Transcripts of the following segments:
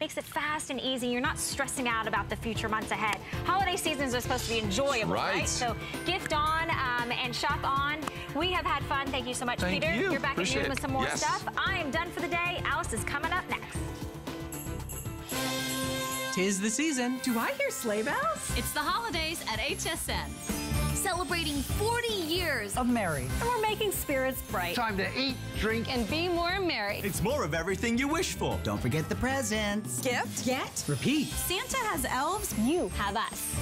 Makes it fast and easy. You're not stressing out about the future months ahead. Holiday seasons are supposed to be enjoyable, right? right? So gift on um, and shop on. We have had fun. Thank you so much, Thank Peter. You. You're back Appreciate at noon with some more yes. stuff. I am done for the day. Alyce is coming up next. Tis the season. Do I hear sleigh bells? It's the holidays at HSN. Celebrating 40 years of merry. And we're making spirits bright. Time to eat, drink, and be more merry. It's more of everything you wish for. Don't forget the presents. Gift, get, repeat. Santa has elves. You have us.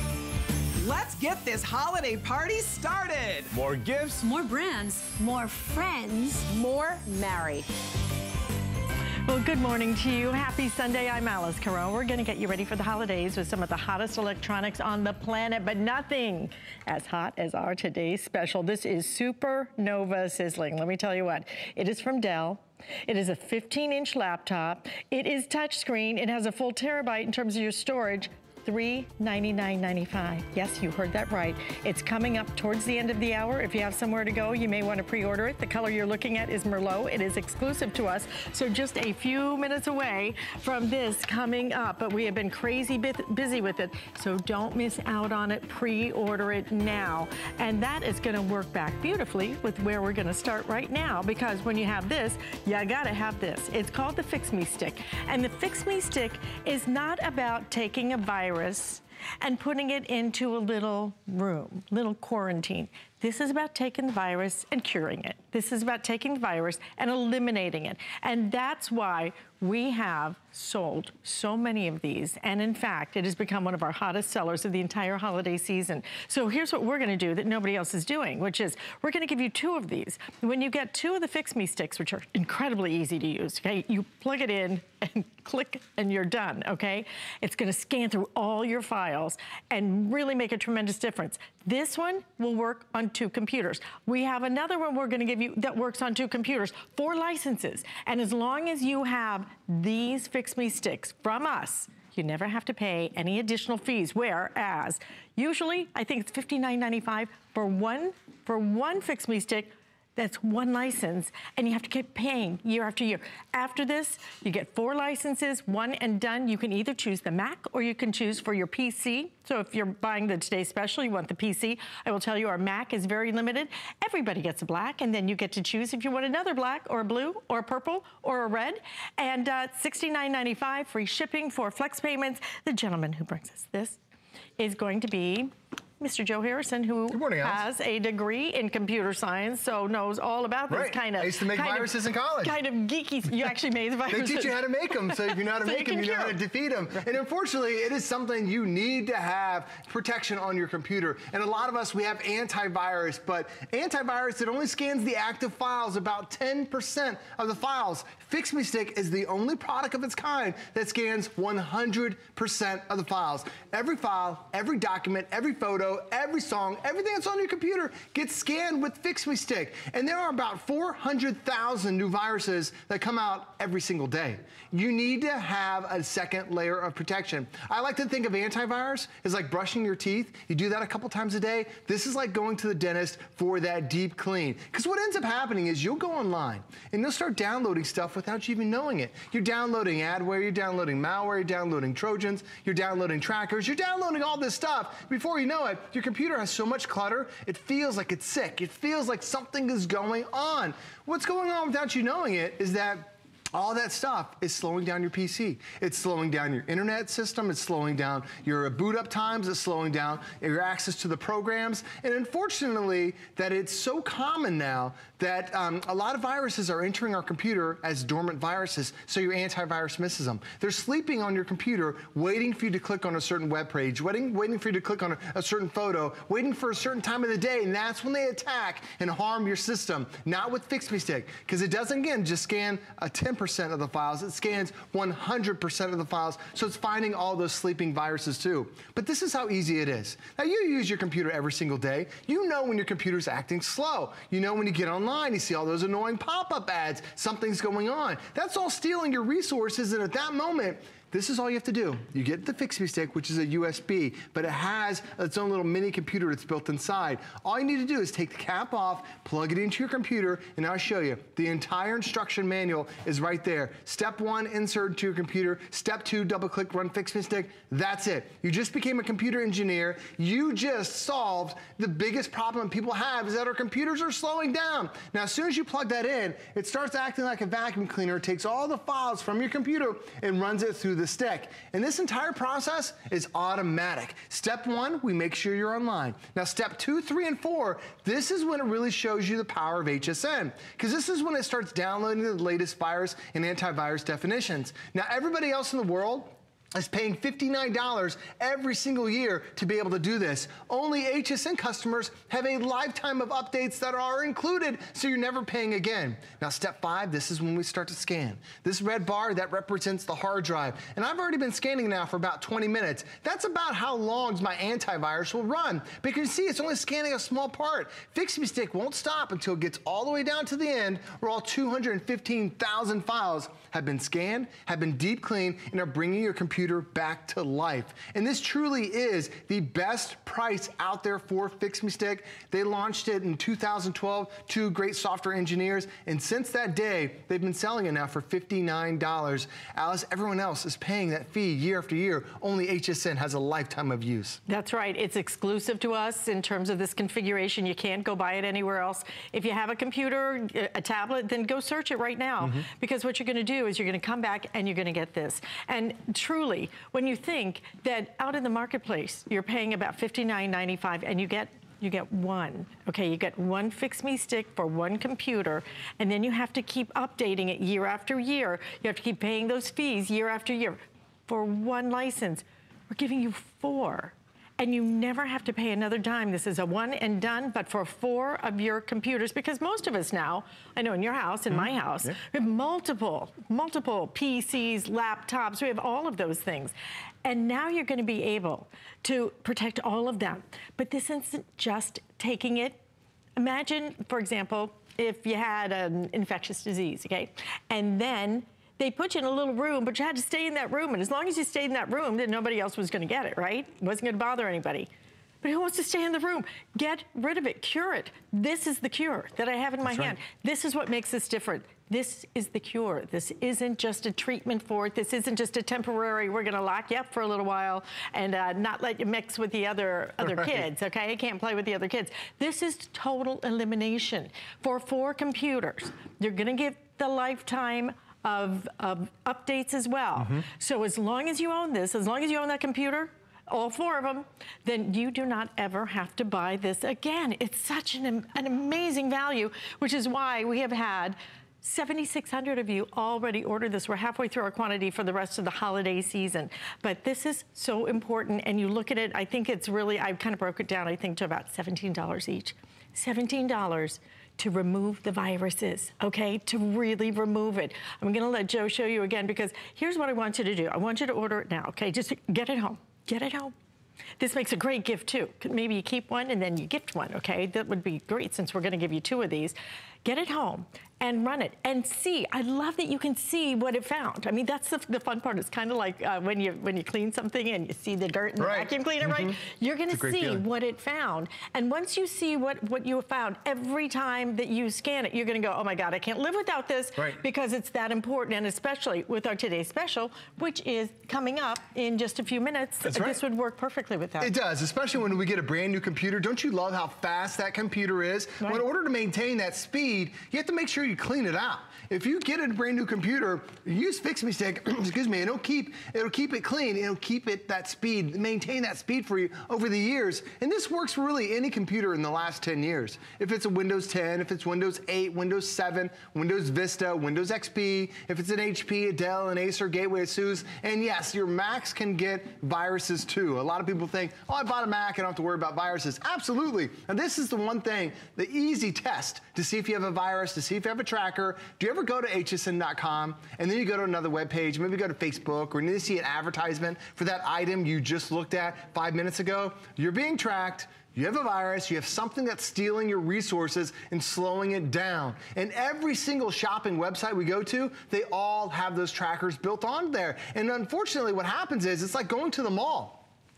Let's get this holiday party started. More gifts. More brands. More friends. More marry. Well, good morning to you. Happy Sunday. I'm Alyce Caron. We're going to get you ready for the holidays with some of the hottest electronics on the planet, but nothing as hot as our today's special. This is Supernova Sizzling. Let me tell you what. It is from Dell. It is a 15-inch laptop. It is touchscreen. It has a full terabyte in terms of your storage. $399.95. Yes, you heard that right. It's coming up towards the end of the hour. If you have somewhere to go, you may want to pre-order it. The color you're looking at is Merlot. It is exclusive to us, so just a few minutes away from this coming up. But we have been crazy busy with it, so don't miss out on it. Pre-order it now. And that is going to work back beautifully with where we're going to start right now, because when you have this, you got to have this. It's called the Fix Me Stick. And the Fix Me Stick is not about taking a virus virus and putting it into a little room, little quarantine. This is about taking the virus and curing it. This is about taking the virus and eliminating it. And that's why we have sold so many of these. And in fact, it has become one of our hottest sellers of the entire holiday season. So here's what we're gonna do that nobody else is doing, which is we're gonna give you two of these. When you get two of the Fix Me sticks, which are incredibly easy to use, okay? You plug it in and click and you're done, okay? It's gonna scan through all your files and really make a tremendous difference. This one will work on two computers. We have another one we're gonna give you that works on two computers, four licenses. And as long as you have these Fix Me sticks from us, you never have to pay any additional fees, whereas usually I think it's $59.95 for one, for one Fix Me stick that's one license, and you have to keep paying year after year. After this, you get four licenses, one and done. You can either choose the Mac or you can choose for your PC. So if you're buying the Today Special, you want the PC. I will tell you our Mac is very limited. Everybody gets a black, and then you get to choose if you want another black or a blue or a purple or a red. And uh, $69.95 free shipping for flex payments. The gentleman who brings us this is going to be Mr. Joe Harrison, who morning, has a degree in computer science, so knows all about this right. kind of. I used to make viruses of, in college. Kind of geeky. You actually made the viruses. they teach you how to make them, so if you know how to so make them, you know how to defeat them. Right. And unfortunately, it is something you need to have protection on your computer. And a lot of us, we have antivirus, but antivirus, it only scans the active files, about 10% of the files. Fix Me Stick is the only product of its kind that scans 100% of the files. Every file, every document, every photo, photo, every song, everything that's on your computer gets scanned with Fix Me Stick. And there are about 400,000 new viruses that come out every single day. You need to have a second layer of protection. I like to think of antivirus as like brushing your teeth. You do that a couple times a day. This is like going to the dentist for that deep clean. Because what ends up happening is you'll go online and you'll start downloading stuff without you even knowing it. You're downloading adware, you're downloading malware, you're downloading Trojans, you're downloading trackers, you're downloading all this stuff. Before you know it, your computer has so much clutter, it feels like it's sick. It feels like something is going on. What's going on without you knowing it is that all that stuff is slowing down your PC. It's slowing down your internet system. It's slowing down your boot up times. It's slowing down your access to the programs. And unfortunately, that it's so common now that um, a lot of viruses are entering our computer as dormant viruses, so your antivirus misses them. They're sleeping on your computer, waiting for you to click on a certain web page, waiting, waiting for you to click on a, a certain photo, waiting for a certain time of the day, and that's when they attack and harm your system. Not with Fix Me Stick, because it doesn't, again, just scan a 10% of the files. It scans 100% of the files, so it's finding all those sleeping viruses too. But this is how easy it is. Now, you use your computer every single day. You know when your computer's acting slow. You know when you get online online, you see all those annoying pop-up ads, something's going on. That's all stealing your resources, and at that moment, this is all you have to do. You get the Fix Me Stick, which is a USB, but it has its own little mini computer that's built inside. All you need to do is take the cap off, plug it into your computer, and I'll show you. The entire instruction manual is right there. Step one, insert into your computer. Step two, double click, run Fix Me Stick. That's it. You just became a computer engineer. You just solved the biggest problem people have is that our computers are slowing down. Now, as soon as you plug that in, it starts acting like a vacuum cleaner. It takes all the files from your computer and runs it through the stick. And this entire process is automatic. Step one, we make sure you're online. Now, step two, three, and four, this is when it really shows you the power of HSN, because this is when it starts downloading the latest virus and antivirus definitions. Now, everybody else in the world, is paying $59 every single year to be able to do this. Only HSN customers have a lifetime of updates that are included, so you're never paying again. Now, step five, this is when we start to scan. This red bar, that represents the hard drive. And I've already been scanning now for about 20 minutes. That's about how long my antivirus will run. Because you see, it's only scanning a small part. Fix Me Stick won't stop until it gets all the way down to the end, where all 215,000 files have been scanned, have been deep cleaned, and are bringing your computer back to life. And this truly is the best price out there for Fix Me Stick. They launched it in 2012, two great software engineers, and since that day, they've been selling it now for $59. Alyce, everyone else is paying that fee year after year. Only HSN has a lifetime of use. That's right. It's exclusive to us in terms of this configuration. You can't go buy it anywhere else. If you have a computer, a tablet, then go search it right now. Mm -hmm. Because what you're going to do is you're going to come back and you're going to get this. And truly, when you think that out in the marketplace, you're paying about $59.95 and you get you get one, okay? You get one Fix Me stick for one computer, and then you have to keep updating it year after year. You have to keep paying those fees year after year for one license. We're giving you four and you never have to pay another dime. This is a one and done, but for four of your computers, because most of us now, I know in your house, in mm -hmm. my mm-hmm. house, yeah. we have multiple, multiple PCs, laptops, we have all of those things. And now you're gonna be able to protect all of them. But this isn't just taking it. Imagine, for example, if you had an infectious disease, okay? And then they put you in a little room, but you had to stay in that room. And as long as you stayed in that room, then nobody else was gonna get it, right? It wasn't gonna bother anybody. But who wants to stay in the room? Get rid of it, cure it. This is the cure that I have in That's my hand. This is what makes this different. This is the cure. This isn't just a treatment for it. This isn't just a temporary, we're gonna lock you up for a little while and uh, not let you mix with the other, other right. kids, okay? You can't play with the other kids. This is total elimination. For four computers, you're gonna get the lifetime of, of updates as well. Mm -hmm. So as long as you own this, as long as you own that computer, all four of them, then you do not ever have to buy this again. It's such an, an amazing value, which is why we have had 7,600 of you already ordered this. We're halfway through our quantity for the rest of the holiday season. But this is so important, and you look at it, I think it's really, I kind of broke it down, I think, to about $17 each. $17 to remove the viruses, okay? To really remove it. I'm gonna let Joe show you again because here's what I want you to do. I want you to order it now, okay? Just get it home, get it home. This makes a great gift too. Maybe you keep one and then you gift one, okay? That would be great since we're gonna give you two of these. Get it home and run it and see. I love that you can see what it found. I mean, that's the, the fun part. It's kind of like uh, when you when you clean something and you see the dirt in right. the vacuum cleaner, mm -hmm. right? Mm-hmm. You're going to see feeling. what it found. And once you see what, what you found, every time that you scan it, you're going to go, oh my God, I can't live without this right. because it's that important. And especially with our today's special, which is coming up in just a few minutes, that's right. this would work perfectly with that. It does, especially when we get a brand new computer. Don't you love how fast that computer is? Right. Well, in order to maintain that speed, you have to make sure you clean it out. If you get a brand new computer, use Fix Me Stick, excuse me, it'll keep, it'll keep it clean, it'll keep it that speed, maintain that speed for you over the years. And this works for really any computer in the last 10 years. If it's a Windows 10, if it's Windows 8, Windows 7, Windows Vista, Windows XP, if it's an HP, a Dell, an Acer, Gateway, ASUS, and yes, your Macs can get viruses too. A lot of people think, oh, I bought a Mac, I don't have to worry about viruses. Absolutely. And this is the one thing, the easy test to see if you have a virus, to see if you have a tracker. Do you ever go to hsn.com and then you go to another web page, maybe go to Facebook, or you see an advertisement for that item you just looked at five minutes ago? You're being tracked You have a virus, you have something that's stealing your resources and slowing it down. And every single shopping website we go to, they all have those trackers built on there. And unfortunately, what happens is it's like going to the mall.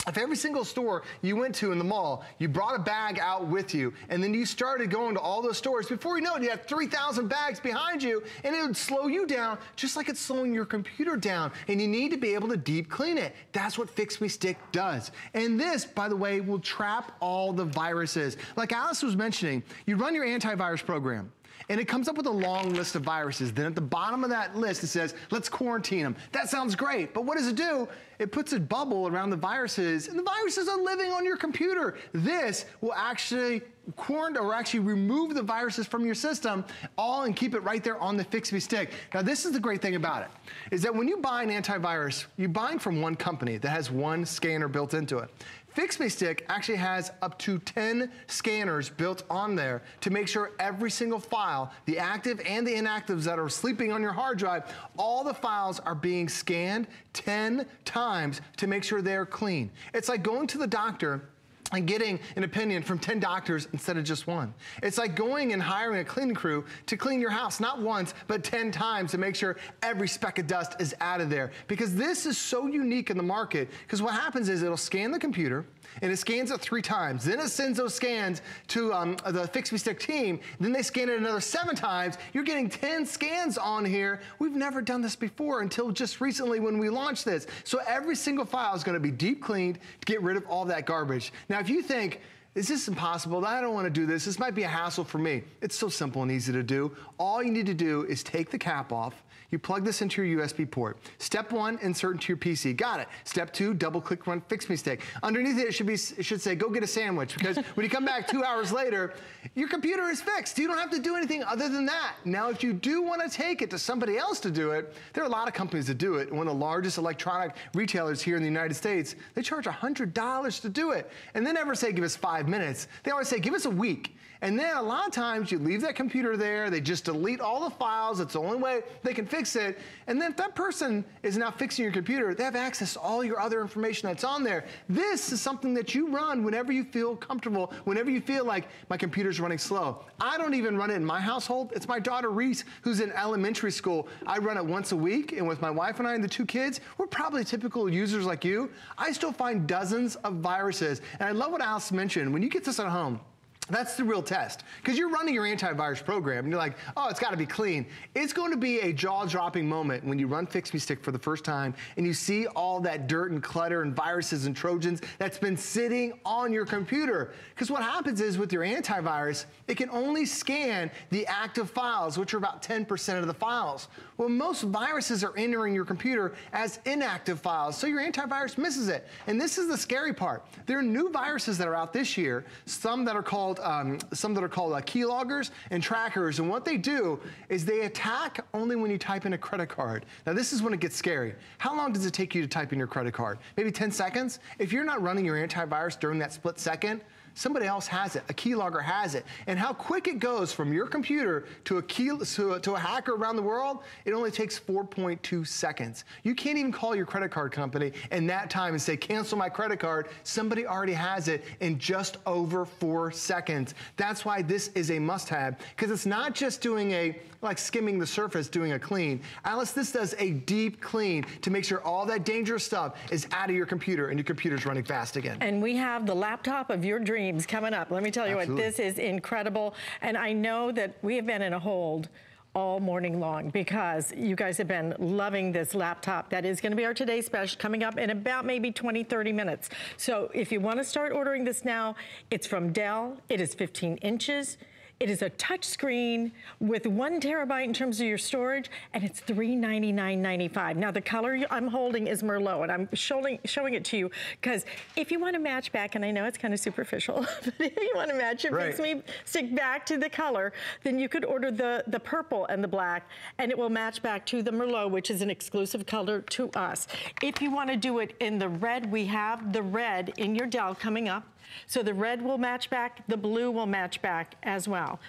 If every single store you went to in the mall, you brought a bag out with you, and then you started going to all those stores, before you know it, you have 3,000 bags behind you, and it would slow you down just like it's slowing your computer down. And you need to be able to deep clean it. That's what Fix Me Stick does. And this, by the way, will trap all the viruses. Like Alyce was mentioning, you run your antivirus program and it comes up with a long list of viruses. Then at the bottom of that list, it says, let's quarantine them. That sounds great, but what does it do? It puts a bubble around the viruses, and the viruses are living on your computer. This will actually quarantine or actually remove the viruses from your system all and keep it right there on the Fix Me stick. Now this is the great thing about it, is that when you buy an antivirus, you're buying from one company that has one scanner built into it. FixMe Stick actually has up to 10 scanners built on there to make sure every single file, the active and the inactives that are sleeping on your hard drive, all the files are being scanned 10 times to make sure they're clean. It's like going to the doctor and getting an opinion from 10 doctors instead of just one. It's like going and hiring a cleaning crew to clean your house, not once, but 10 times to make sure every speck of dust is out of there. Because this is so unique in the market, because what happens is it'll scan the computer, and it scans it three times. Then it sends those scans to um, the Fix Me Stick team. Then they scan it another seven times. You're getting 10 scans on here. We've never done this before until just recently when we launched this. So every single file is gonna be deep cleaned to get rid of all that garbage. Now, if you think, this is this impossible? I don't want to do this. This might be a hassle for me. It's so simple and easy to do. All you need to do is take the cap off, you plug this into your USB port. Step one, insert into your PC. Got it. Step two, double click run Fix Me Stick. Underneath it, it should, be, it should say, go get a sandwich, because when you come back two hours later, your computer is fixed. You don't have to do anything other than that. Now, if you do want to take it to somebody else to do it, there are a lot of companies that do it. One of the largest electronic retailers here in the United States, they charge $100 to do it. And they never say, give us five minutes. They always say, give us a week. And then a lot of times you leave that computer there, they just delete all the files. It's the only way they can fix it. And then if that person is now fixing your computer, they have access to all your other information that's on there. This is something that you run whenever you feel comfortable, whenever you feel like my computer's running slow. I don't even run it in my household. It's my daughter Reese, who's in elementary school. I run it once a week, and with my wife and I and the two kids, we're probably typical users like you. I still find dozens of viruses. And I love what Alyce mentioned. When you get this at home, that's the real test. Because you're running your antivirus program and you're like, oh, it's got to be clean. It's going to be a jaw dropping moment when you run Fix Me Stick for the first time and you see all that dirt and clutter and viruses and Trojans that's been sitting on your computer. Because what happens is with your antivirus, it can only scan the active files, which are about 10% of the files. Well, most viruses are entering your computer as inactive files, so your antivirus misses it. And this is the scary part. There are new viruses that are out this year, some that are called called um, some that are called uh, keyloggers and trackers. And what they do is they attack only when you type in a credit card. Now this is when it gets scary. How long does it take you to type in your credit card? Maybe 10 seconds? If you're not running your antivirus during that split second, somebody else has it. A keylogger has it. And how quick it goes from your computer to a key to a, to a hacker around the world, it only takes 4.2 seconds. You can't even call your credit card company in that time and say, cancel my credit card. Somebody already has it in just over four seconds. That's why this is a must-have, because it's not just doing a, like skimming the surface, doing a clean. Alyce, this does a deep clean to make sure all that dangerous stuff is out of your computer and your computer's running fast again. And we have the laptop of your dreams coming up. Let me tell you Absolutely. what, this is incredible. And I know that we have been in a hold all morning long because you guys have been loving this laptop. That is gonna be our today's special coming up in about maybe 20, 30 minutes. So if you wanna start ordering this now, it's from Dell. It is 15 inches. It is a touch screen with one terabyte in terms of your storage, and it's $399.95. Now, the color I'm holding is Merlot, and I'm showing, showing it to you because if you want to match back, and I know it's kind of superficial, but if you want to match it, right. me stick back to the color, then you could order the, the purple and the black, and it will match back to the Merlot, which is an exclusive color to us. If you want to do it in the red, we have the red in your Dell coming up. So the red will match back, the blue will match back as well.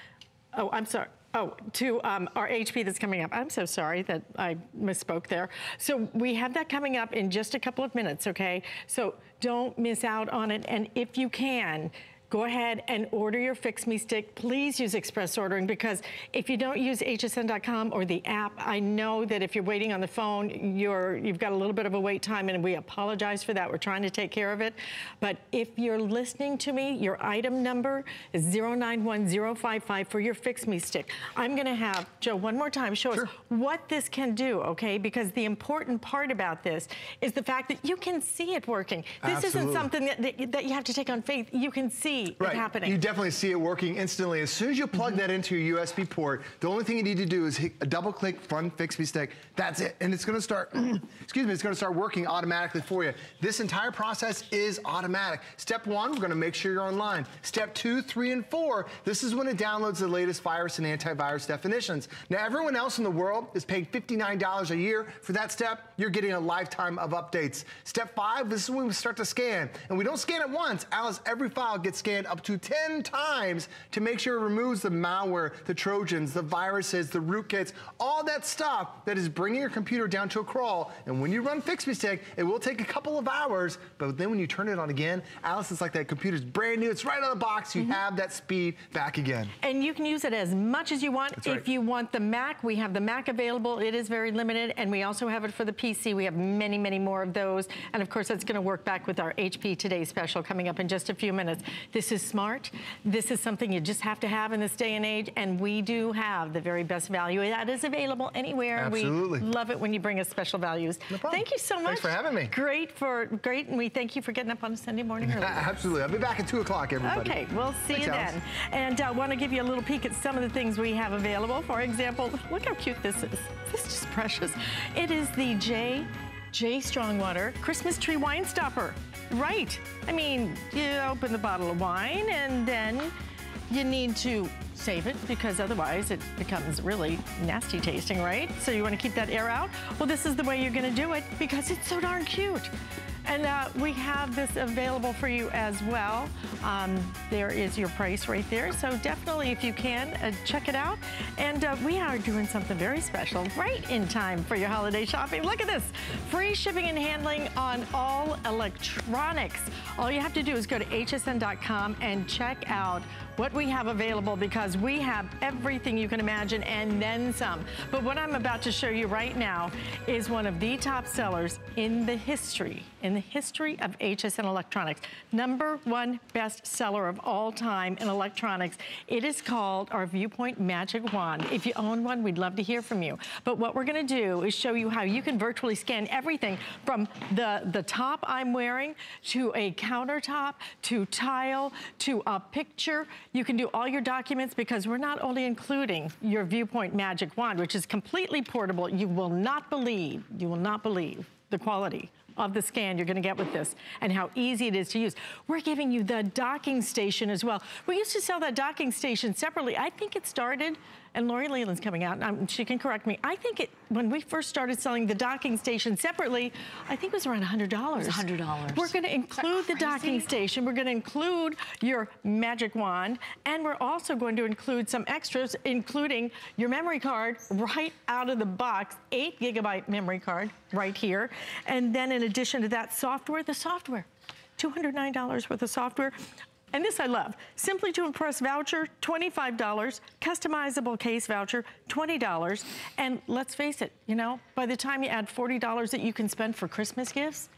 Oh, I'm sorry. Oh, to um, our HP that's coming up. I'm so sorry that I misspoke there. So we have that coming up in just a couple of minutes, okay? So don't miss out on it. And if you can, go ahead and order your Fix Me Stick. Please use express ordering because if you don't use hsn.com or the app, I know that if you're waiting on the phone, you're, you've got a little bit of a wait time and we apologize for that. We're trying to take care of it. But if you're listening to me, your item number is 091055 for your Fix Me Stick. I'm gonna have, Joe, one more time, show sure. us what this can do, okay? Because the important part about this is the fact that you can see it working. This Absolutely. isn't something that, that, that, you have to take on faith. You can see right. it happening. You definitely see it working instantly. As soon as you plug mm -hmm. that into your USB port, the only thing you need to do is hit a double click front Fix Me Stick. That's it. And it's gonna start, excuse me, it's gonna start working automatically for you. This entire process is automatic. Step one, we're gonna make sure you're online. Step two, three, and four, this is when it downloads the latest virus and antivirus definitions. Now, everyone else in the world is paying $59 a year for that step. You're getting a lifetime of updates. Step five, this is when we start to scan. And we don't scan it once. Alyce, every file gets scanned up to 10 times to make sure it removes the malware, the Trojans, the viruses, the rootkits, all that stuff that is bringing your computer down to a crawl. And when you run Fix Me Stick, it will take a couple of hours, but then when you turn it on again, Alyce, it's like that computer's brand new. It's right out of the box. You mm -hmm. have that speed back again. And you can use it as much as you want. Right. If you want the Mac, we have the Mac available. It is very limited. And we also have it for the PC. We have many, many more of those. And of course, it's going to work back with our HP Today special coming up in just a few minutes. This is smart. This is something you just have to have in this day and age. And we do have the very best value. That is available anywhere. Absolutely. We love it when you bring us special values. No problem. thank you so much. Thanks for having me. Great for great. And we thank you for getting up on a Sunday morning early. Absolutely. I'll be back at 2 o'clock, everybody. Okay, we'll see Thanks, you then. Alyce. And I uh, want to give you a little peek at some of the things we have available. For example, look how cute this is. This is just precious. It is the J. J. Strongwater Christmas Tree Wine Stopper. Right. I mean, you open the bottle of wine and then you need to save it because otherwise it becomes really nasty tasting, right? So you want to keep that air out? Well, this is the way you're going to do it because it's so darn cute. And uh, we have this available for you as well. Um, there is your price right there. So definitely, if you can, uh, check it out. And uh, we are doing something very special right in time for your holiday shopping. Look at this. Free shipping and handling on all electronics. All you have to do is go to hsn.com and check out what we have available because we have everything you can imagine and then some. But what I'm about to show you right now is one of the top sellers in the history, in the history of HSN Electronics. Number one best seller of all time in electronics. It is called our VuPoint Magic Wand. If you own one, we'd love to hear from you. But what we're gonna do is show you how you can virtually scan everything from the, the top I'm wearing to a countertop, to tile, to a picture. You can do all your documents because we're not only including your VuPoint Magic Wand, which is completely portable. You will not believe, you will not believe the quality of the scan you're gonna get with this and how easy it is to use. We're giving you the docking station as well. We used to sell that docking station separately. I think it started and Lori Leland's coming out, and she can correct me. I think it when we first started selling the docking station separately, I think it was around $100. $100. We're gonna include the docking station. We're gonna include your magic wand, and we're also going to include some extras, including your memory card right out of the box, eight gigabyte memory card right here. And then in addition to that software, the software. $209 worth of software and this I love. Simply to Impress voucher, $25. Customizable case voucher, $20. And let's face it, you know, by the time you add $40 that you can spend for Christmas gifts,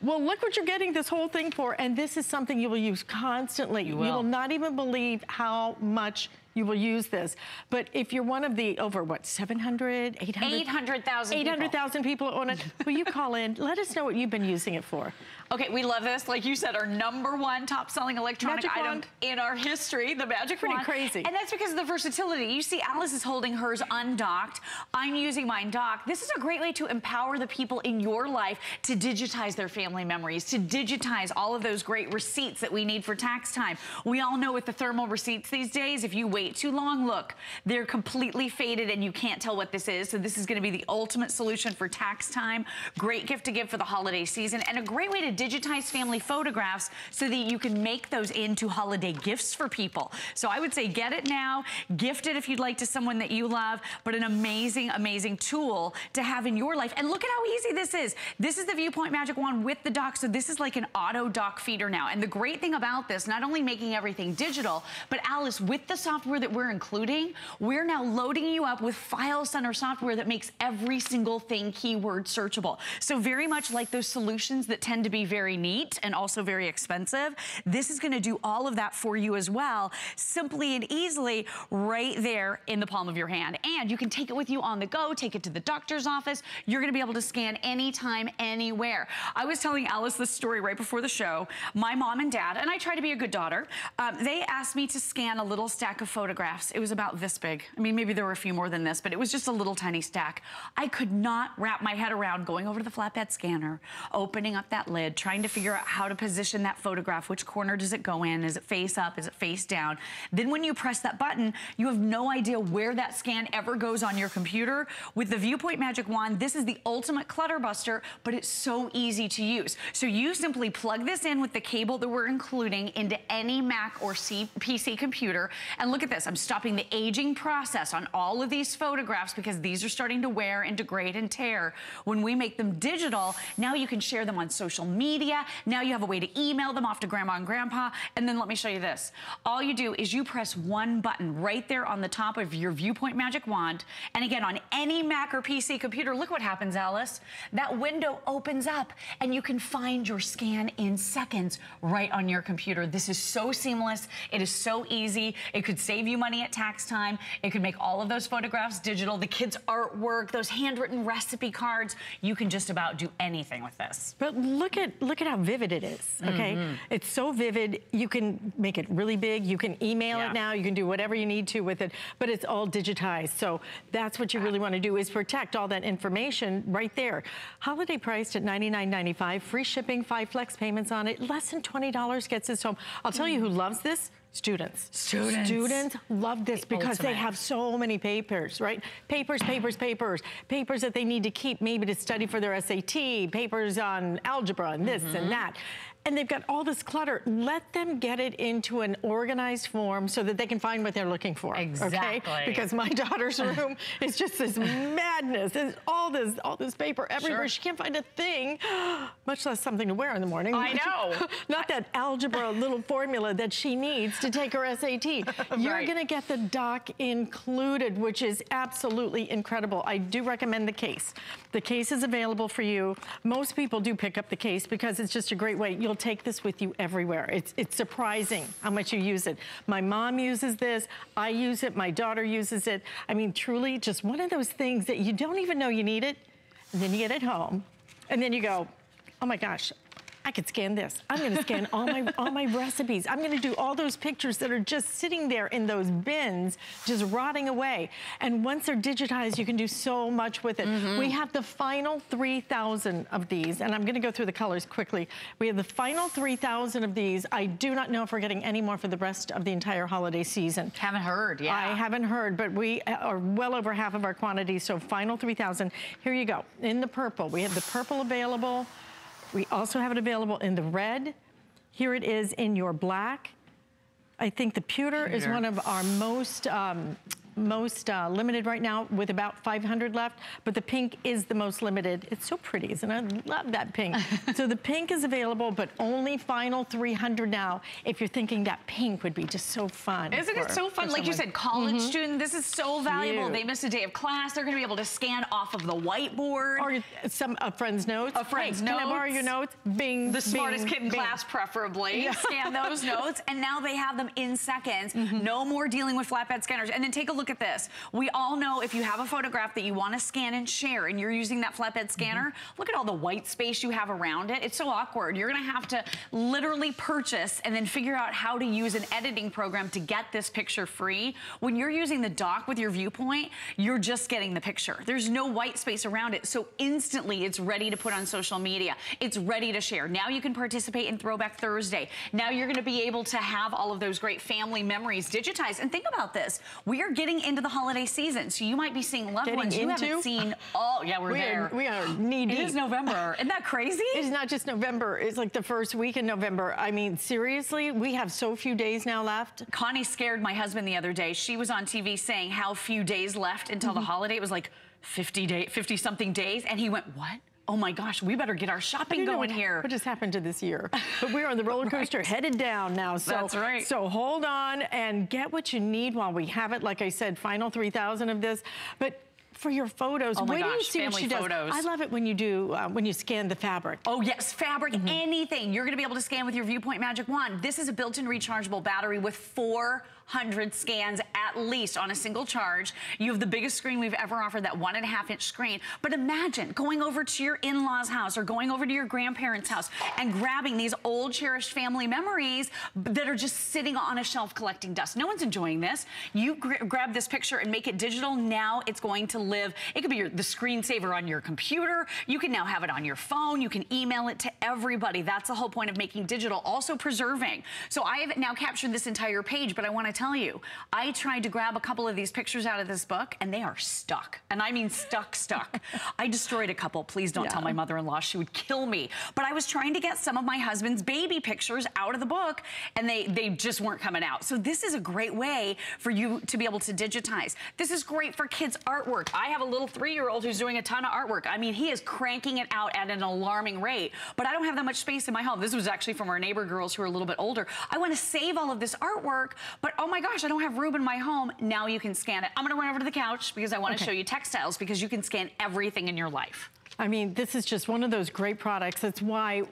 well, look what you're getting this whole thing for. And this is something you will use constantly. You will, you will not even believe how much you will use this. But if you're one of the over, what, 700, 800? 800,000 800,000 people. people on it, will you call in? Let us know what you've been using it for. Okay, we love this. Like you said, our number one top selling electronic Magic item wand. in our history, the Magic Pretty Wand. crazy. And that's because of the versatility. You see Alyce is holding hers undocked. I'm using mine docked. This is a great way to empower the people in your life to digitize their family memories, to digitize all of those great receipts that we need for tax time. We all know with the thermal receipts these days, if you wait too long, look, they're completely faded and you can't tell what this is. So this is gonna be the ultimate solution for tax time. Great gift to give for the holiday season and a great way to digitized family photographs so that you can make those into holiday gifts for people. So I would say get it now, gift it if you'd like to someone that you love, but an amazing, amazing tool to have in your life. And look at how easy this is. This is the VuPoint Magic Wand with the dock. So this is like an auto dock feeder now. And the great thing about this, not only making everything digital, but Alyce, with the software that we're including, we're now loading you up with File Center software that makes every single thing keyword searchable. So very much like those solutions that tend to be very neat and also very expensive, this is gonna do all of that for you as well, simply and easily right there in the palm of your hand. And you can take it with you on the go, take it to the doctor's office. You're gonna be able to scan anytime, anywhere. I was telling Alyce this story right before the show. My mom and dad, and I try to be a good daughter, um, they asked me to scan a little stack of photographs. It was about this big. I mean, maybe there were a few more than this, but it was just a little tiny stack. I could not wrap my head around going over to the flatbed scanner, opening up that lid, trying to figure out how to position that photograph. Which corner does it go in? Is it face up? Is it face down? Then when you press that button, you have no idea where that scan ever goes on your computer. With the VuPoint Magic Wand, this is the ultimate clutter buster, but it's so easy to use. So you simply plug this in with the cable that we're including into any Mac or C PC computer. And look at this, I'm stopping the aging process on all of these photographs because these are starting to wear and degrade and tear. When we make them digital, now you can share them on social media. Now you have a way to email them off to grandma and grandpa. And then let me show you this. All you do is you press one button right there on the top of your VuPoint Magic Wand. And again, on any Mac or PC computer, look what happens, Alyce. That window opens up and you can find your scan in seconds right on your computer. This is so seamless. It is so easy. It could save you money at tax time. It could make all of those photographs digital, the kids' artwork, those handwritten recipe cards. You can just about do anything with this. But look at look at how vivid it is. Okay, Mm-hmm. it's so vivid. You can make it really big. You can email Yeah. it now. You can do whatever you need to with it. But it's all digitized. So that's what you really want to do is protect all that information right there. Holiday priced at $99.95. Free shipping. Five flex payments on it. Less than twenty dollars gets us home. I'll tell you who loves this. Students. Students. Students love this because they have so many papers, right? Papers, papers, papers. Papers that they need to keep maybe to study for their SAT, papers on algebra and this Mm-hmm. and that. And they've got all this clutter. Let them get it into an organized form so that they can find what they're looking for. Exactly. Okay? Because my daughter's room is just this madness. There's all this, all this paper everywhere. Sure. She can't find a thing, much less something to wear in the morning. I know. Not that algebra little formula that she needs to take her SAT. You're Right. going to get the doc included, which is absolutely incredible. I do recommend the case. The case is available for you. Most people do pick up the case because it's just a great way. You'll take this with you everywhere. It's, it's surprising how much you use it. My mom uses this. I use it. My daughter uses it. I mean, truly just one of those things that you don't even know you need it. And then you get it home. And then you go, oh my gosh, I could scan this. I'm gonna scan all my all my recipes. I'm gonna do all those pictures that are just sitting there in those bins, just rotting away. And once they're digitized, you can do so much with it. Mm-hmm. We have the final 3,000 of these, and I'm gonna go through the colors quickly. We have the final 3,000 of these. I do not know if we're getting any more for the rest of the entire holiday season. Haven't heard, yeah. I haven't heard, but we are well over half of our quantity, so final 3,000. Here you go. In the purple, we have the purple available. We also have it available in the red. Here it is in your black. I think the pewter, is one of our most um, most uh, limited right now with about 500 left, but the pink is the most limited. It's so pretty, isn't it? I love that pink. so the pink is available, but only final 300 now. If you're thinking that pink would be just so fun. Isn't it so fun? for Like you said, college student, this is so valuable. They missed a day of class. They're gonna be able to scan off of the whiteboard. Or some a friend's notes. A friend's hey, Can I borrow notes? your notes? Bing. the smartest kid in bing. class, preferably. Yeah. Scan those notes, and now they have them in seconds. Mm-hmm. No more dealing with flatbed scanners. And then take a look at this. We all know if you have a photograph that you want to scan and share, and you're using that flatbed scanner, Mm-hmm. look at all the white space you have around it. It's so awkward. You're going to have to literally purchase and then figure out how to use an editing program to get this picture free. When you're using the dock with your VuPoint, you're just getting the picture. There's no white space around it. So instantly it's ready to put on social media. It's ready to share. Now you can participate in Throwback Thursday. Now you're going to be able to have all of those great family memories digitized. And think about this. We are getting getting into the holiday season, so you might be seeing loved Getting ones you into? haven't seen. all. yeah, we're We there. are, we are knee deep. It is November. Isn't that crazy? It is not just November. It's like the first week in November. I mean, seriously, we have so few days now left. Connie scared my husband the other day. She was on TV saying how few days left until Mm-hmm. the holiday. It was like 50 day, 50 something days, and he went, "What? Oh my gosh, we better get our shopping going what, here." What just happened to this year? But we're on the roller coaster headed down now. So, That's right. So hold on and get what you need while we have it. Like I said, final 3,000 of this. But for your photos, Oh wait till you gosh, see what she does. photos. I love it when you do, uh, when you scan the fabric. Oh yes, fabric, Mm-hmm. anything. You're gonna be able to scan with your VuPoint Magic Wand. This is a built-in rechargeable battery with 400 scans at least on a single charge. You have the biggest screen we've ever offered, that one and a half inch screen. But imagine going over to your in-laws house or going over to your grandparents' house and grabbing these old cherished family memories that are just sitting on a shelf collecting dust. No one's enjoying this. You gra- grab this picture and make it digital. Now it's going to live. It could be your, the screensaver on your computer. You can now have it on your phone. You can email it to everybody. That's the whole point of making digital. Also preserving. So I have now captured this entire page, but I want to tell you, I tried to grab a couple of these pictures out of this book and they are stuck. And I mean stuck, stuck. I destroyed a couple. Please don't tell my mother-in-law. She would kill me. But I was trying to get some of my husband's baby pictures out of the book and they, they just weren't coming out. So this is a great way for you to be able to digitize. This is great for kids' artwork. I have a little three-year-old who's doing a ton of artwork. I mean, he is cranking it out at an alarming rate, but I don't have that much space in my home. This was actually from our neighbor girls who are a little bit older. I want to save all of this artwork, but oh Oh my gosh, I don't have room in my home. Now you can scan it. I'm going to run over to the couch because I want to Okay. show you textiles because you can scan everything in your life. I mean, this is just one of those great products. That's why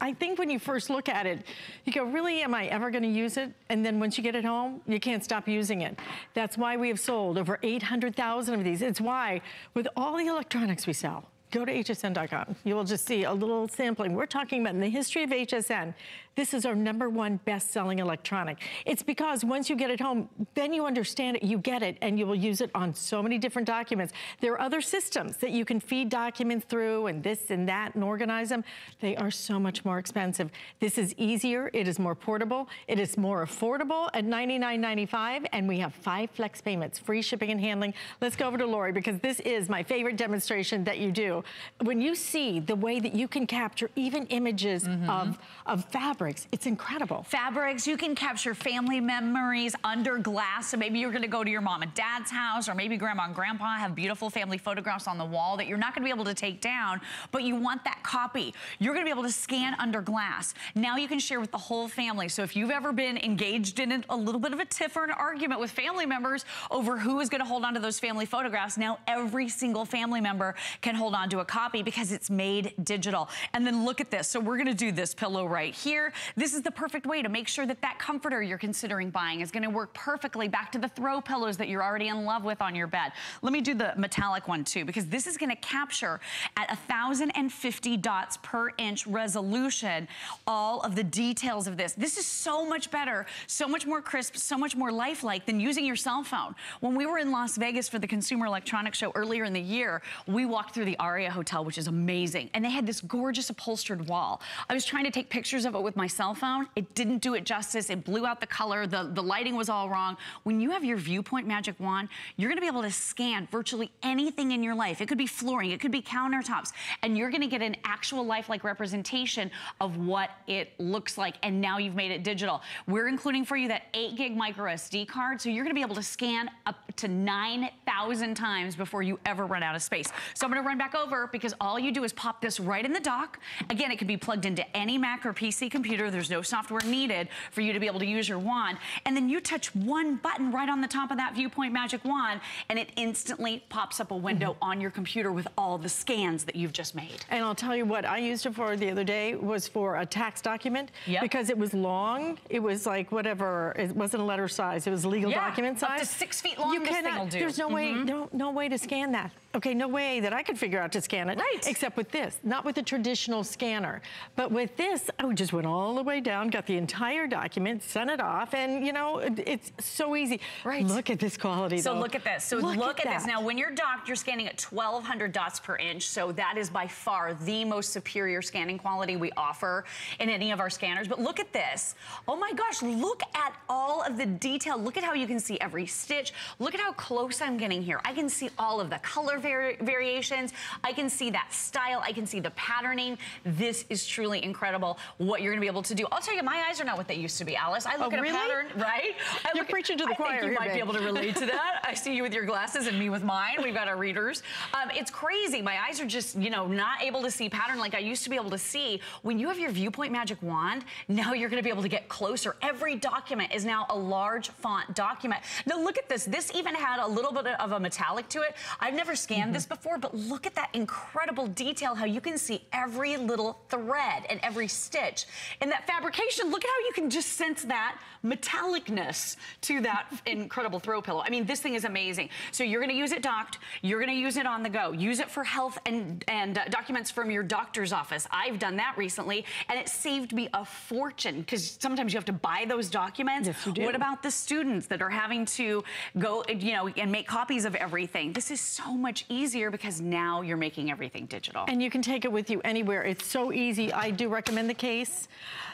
I think when you first look at it, you go, really, am I ever gonna use it? And then once you get it home, you can't stop using it. That's why we have sold over 800,000 of these. It's why with all the electronics we sell, go to hsn.com. You will just see a little sampling. We're talking about in the history of HSN, this is our number one best-selling electronic. It's because once you get it home, then you understand it, you get it, and you will use it on so many different documents. There are other systems that you can feed documents through and this and that and organize them. They are so much more expensive. This is easier, it is more portable, it is more affordable at $99.95, and we have five flex payments, free shipping and handling. Let's go over to Lori because this is my favorite demonstration that you do. When you see the way that you can capture even images mm-hmm. of, of fabrics, it's incredible. fabrics. You can capture family memories under glass. So maybe you're gonna go to your mom and dad's house or maybe grandma and grandpa have beautiful family photographs on the wall that you're not gonna be able to take down, but you want that copy. You're gonna be able to scan under glass. Now you can share with the whole family. So if you've ever been engaged in a, a little bit of a tiff or an argument with family members over who is gonna hold on to those family photographs, now every single family member can hold on to a copy because it's made digital. And then look at this. So we're gonna do this pillow right here. This is the perfect way to make sure that that comforter you're considering buying is gonna work perfectly back to the throw pillows that you're already in love with on your bed. Let me do the metallic one too, because this is gonna capture at 1,050 dots per inch resolution all of the details of this. This is so much better, so much more crisp, so much more lifelike than using your cell phone. When we were in Las Vegas for the Consumer Electronics Show earlier in the year, we walked through the Aria Hotel, which is amazing, and they had this gorgeous upholstered wall. I was trying to take pictures of it with my cell phone. It didn't do it justice. It blew out the color. The, the lighting was all wrong. When you have your VuPoint Magic Wand, you're gonna be able to scan virtually anything in your life. It could be flooring, it could be countertops, and you're gonna get an actual lifelike representation of what it looks like, and now you've made it digital. We're including for you that 8 gig micro SD card, so you're gonna be able to scan up to 9,000 times before you ever run out of space. So I'm gonna run back over because all you do is pop this right in the dock. Again, it can be plugged into any Mac or PC computer. There's no software needed for you to be able to use your wand. And then you touch one button right on the top of that VuPoint Magic Wand, and it instantly pops up a window on your computer with all the scans that you've just made. And I'll tell you what I used it for the other day was for a tax document Yep. because it was long. It was like whatever. It wasn't a letter size. It was legal Yeah, document up to six feet long You this thing cannot- will do. There's no way, Mhm. no, no way to scan that. Okay, no way that I could figure out to scan it. Right. Except with this, not with a traditional scanner, but with this, oh, I just went all the way down, got the entire document, sent it off, and you know, it- it's so easy. Right. Look at this quality So though. look at this. So look, at, this. Now, when you're docked, you're scanning at 1,200 dots per inch. So that is by far the most superior scanning quality we offer in any of our scanners. But look at this. Oh my gosh, look at all of the detail. Look at how you can see every stitch. Look at how close I'm getting here. I can see all of the color vari variations. I can see that style. I can see the patterning. This is truly incredible what you're gonna be able to do. I'll tell you, my eyes are not what they used to be, Alyce. I look Oh, at really? a pattern, right? I You're look at- preaching to the I choir think you might be able to relate to that. I see you with your glasses and me with mine. We've got our readers. Um, it's crazy. My eyes are just, you know, not able to see pattern like I used to be able to see. When you have your VuPoint Magic Wand, now you're gonna be able to get closer. Every document is now a large font document. Now look at this. This even had a little bit of a metallic to it. I've never scanned this before, but look at that incredible detail, how you can see every little thread and every stitch. And that fabrication, look at how you can just sense that metallicness to that incredible throw pillow. I mean, this thing is amazing. So you're gonna use it docked, you're gonna use it on the go. Use it for health and, and uh, documents from your doctor's office. I've done that recently, and it saved me a fortune, because sometimes you have to buy those documents. Yes, you do. What about the students that are having to go, you know, and make copies of everything? This is so much easier because now you're making everything digital. And you can take it with you anywhere. It's so easy. I do recommend the case.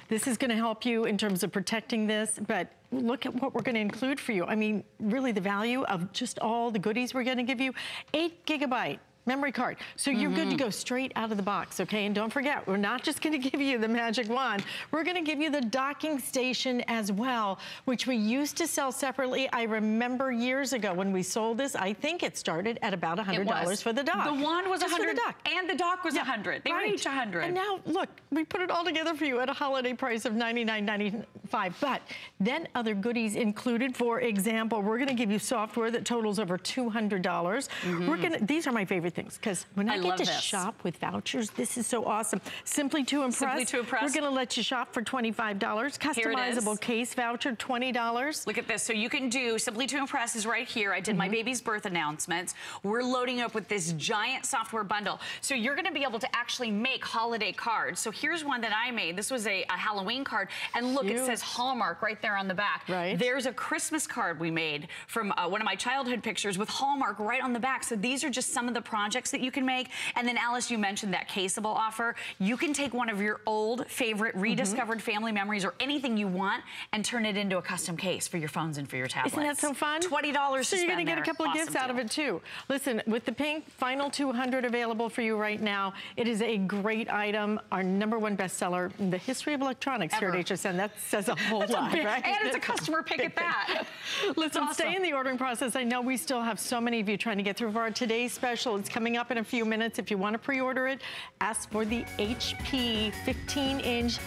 This is gonna help you in terms of protecting this, but look at what we're gonna include for you. I mean, really the value of just all the goodies we're gonna give you. Eight gigabyte memory card. So you're good to mm-hmm. go straight out of the box, okay? And don't forget, we're not just gonna give you the magic wand, we're gonna give you the docking station as well, which we used to sell separately. I remember years ago when we sold this, I think it started at about It $100 for the dock. The wand was Just 100 the dock. and the dock was 100. They were Right. each 100. And now, look, we put it all together for you at a holiday price of $99.95. But then other goodies included. For example, we're going to give you software that totals over 200. dollars We're mm-hmm. going to, these are my favorite things because when I, Mm-hmm. I get to this. shop with vouchers, this is so awesome. Simply to impress. Simply to Impress. We're going to let you shop for $25. Here it is. Customizable case voucher, $20. Look at this. So you can do Simply to Impress is right here. I did Mm-hmm. my baby's birth announcements. We're loading up with this giant software bundle. So you're going to be able to actually make holiday cards. So here's one that I made. This was a, a Halloween card. And look, it says Hallmark right there on the back. Right. There's a Christmas card we made from uh, one of my childhood pictures with Hallmark right on the back. So these are just some of the projects that you can make. And then Alyce, you mentioned that caseable offer. You can take one of your old favorite Mm-hmm. rediscovered family memories or anything you want and turn it into a custom case for your phones and for your tablets. Isn't that so fun? Twenty dollars. So you're going to get a couple of gifts out of it too. Listen, with the pink final 200 available for you right now, it is a great item. Our number one bestseller in the history of electronics here at HSN. That says a whole That's a lot, big- right? and it's a customer pick at that. Listen, It's stay in the ordering process. I know we still have so many of you trying to get through for our today's special. It's coming up in a few minutes. If you want to pre-order it, ask for the HP 15-inch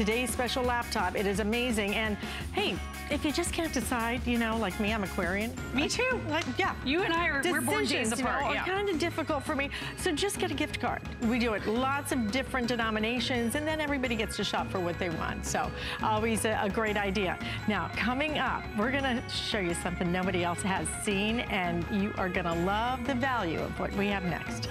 today's special laptop. It is amazing. And hey, if you just can't decide, you know, like me, I'm Aquarian. Me too. Like, yeah. You and I are we're born days Decisions, you know, apart. yeah. kind of difficult for me. So just get a gift card. We do it lots of different denominations, and then everybody gets to shop for what they want. So always a, a great idea. Now, coming up, we're gonna show you something nobody else has seen, and you are gonna love the value of what we have next.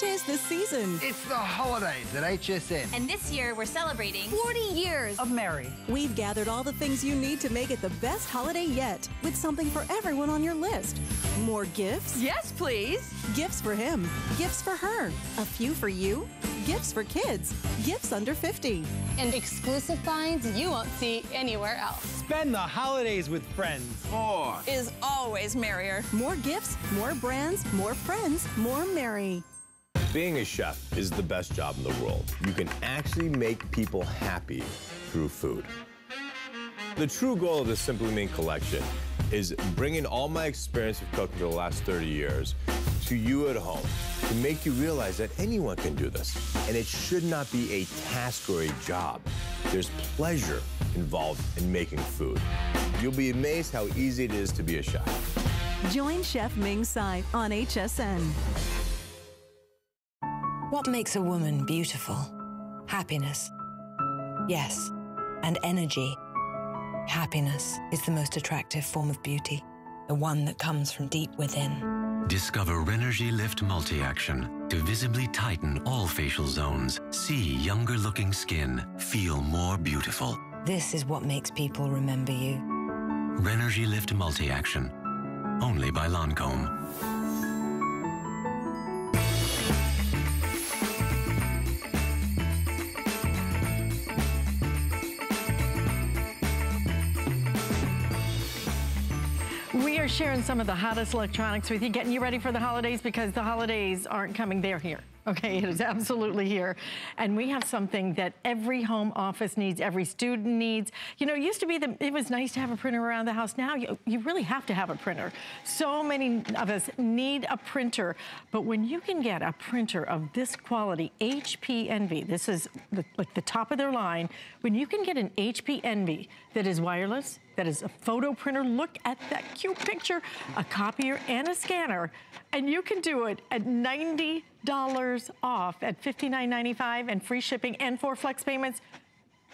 Tis the season. It's the holidays at HSN. And this year we're celebrating 40 years Of Merry. We've gathered all the things you need to make it the best holiday yet, with something for everyone on your list. More gifts? Yes, please. Gifts for him. Gifts for her. A few for you. Gifts for kids. Gifts under 50. and exclusive finds you won't see anywhere else. Spend the holidays with friends. Is always merrier. More gifts, more brands, more friends, more merry. Being a chef is the best job in the world. You can actually make people happy through food. The true goal of the Simply Ming collection is bringing all my experience of cooking for the last 30 years to you at home to make you realize that anyone can do this. And it should not be a task or a job. There's pleasure involved in making food. You'll be amazed how easy it is to be a chef. Join Chef Ming Tsai on HSN. What makes a woman beautiful? Happiness. Yes, and energy. Happiness is the most attractive form of beauty, the one that comes from deep within. Discover Rénergie Lift Multi-Action to visibly tighten all facial zones, see younger looking skin, feel more beautiful. This is what makes people remember you. Rénergie Lift Multi-Action, only by Lancome. Sharing some of the hottest electronics with you, getting you ready for the holidays because the holidays aren't coming, they're here. Okay, it is absolutely here. And we have something that every home office needs, every student needs. You know, it used to be that it was nice to have a printer around the house. Now you, you really have to have a printer. So many of us need a printer. But when you can get a printer of this quality, HP Envy, this is the, like the top of their line, when you can get an HP Envy that is wireless, that is a photo printer, look at that cute picture, a copier and a scanner, and you can do it at 90 dollars off at $59.95 and free shipping and four flex payments,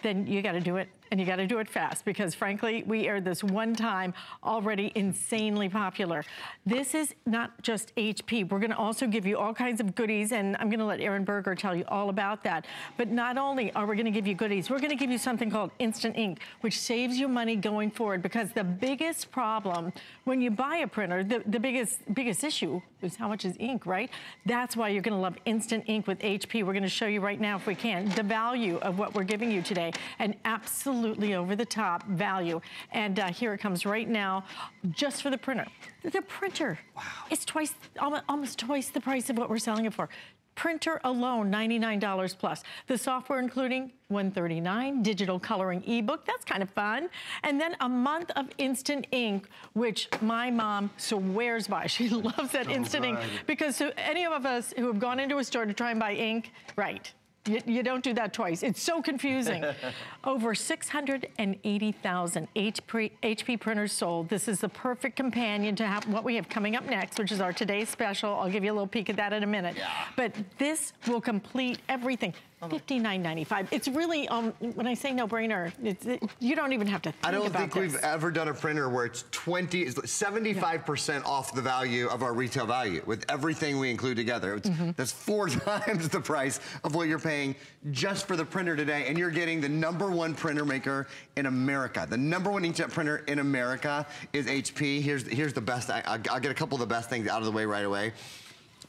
then you gotta do it and you gotta do it fast because frankly, we aired this one time already insanely popular. This is not just HP. We're gonna also give you all kinds of goodies and I'm gonna let Aaron Berger tell you all about that. But not only are we gonna give you goodies, we're gonna give you something called Instant Ink, which saves you money going forward because the biggest problem when you buy a printer, the, the biggest, biggest issue is how much is ink, right? That's why you're gonna love Instant Ink with HP. We're gonna show you right now, if we can, the value of what we're giving you today. And absolutely absolutely over the top value. And uh, here it comes right now, just for the printer. The printer, wow. it's twice, almost twice the price of what we're selling it for. Printer alone, $99 plus. The software including 139 digital coloring ebook. That's kind of fun. And then a month of instant ink, which my mom swears by. She loves that oh, instant right. ink because so any of us who have gone into a store to try and buy ink, right, you, you, don't do that twice. It's so confusing. Over 680,000 HP, HP printers sold. This is the perfect companion to have what we have coming up next, which is our today's special. I'll give you a little peek at that in a minute. Yeah. But this will complete everything. $59.95. It's really, um, when I say no-brainer, it, you don't even have to think I don't think this. we've ever done a printer where it's 20, 75% yeah. off the value of our retail value with everything we include together. Mm -hmm. That's four times the price of what you're paying just for the printer today. And you're getting the number one printer maker in America. The number one inkjet printer in America is HP. Here's, here's the best, I, I'll get a couple of the best things out of the way right away.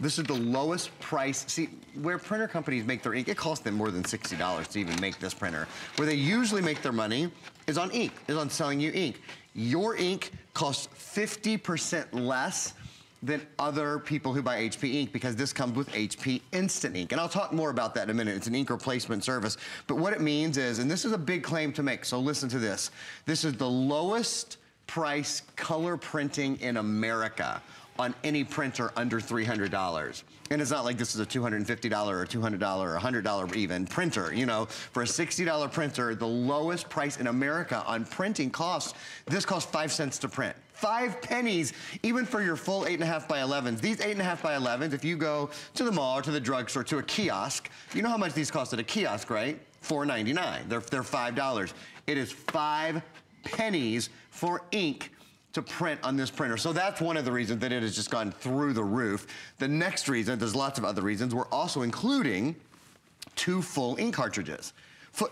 This is the lowest price. See, where printer companies make their ink, it costs them more than $60 to even make this printer. Where they usually make their money is on ink, is on selling you ink. Your ink costs 50% less than other people who buy HP ink because this comes with HP Instant Ink. And I'll talk more about that in a minute. It's an ink replacement service. But what it means is, and this is a big claim to make, so listen to this. This is the lowest price color printing in America on any printer under $300. And it's not like this is a $250 or $200 or $100 even printer. You know, for a $60 printer, the lowest price in America on printing costs, this costs five cents to print. Five pennies, even for your full eight and a half by 11s. These eight and a half by 11s, if you go to the mall or to the drugstore, to a kiosk, you know how much these cost at a kiosk, right? $4.99. They're, they're $5. It is five pennies for ink to print on this printer. So that's one of the reasons that it has just gone through the roof. The next reason, there's lots of other reasons, we're also including two full ink cartridges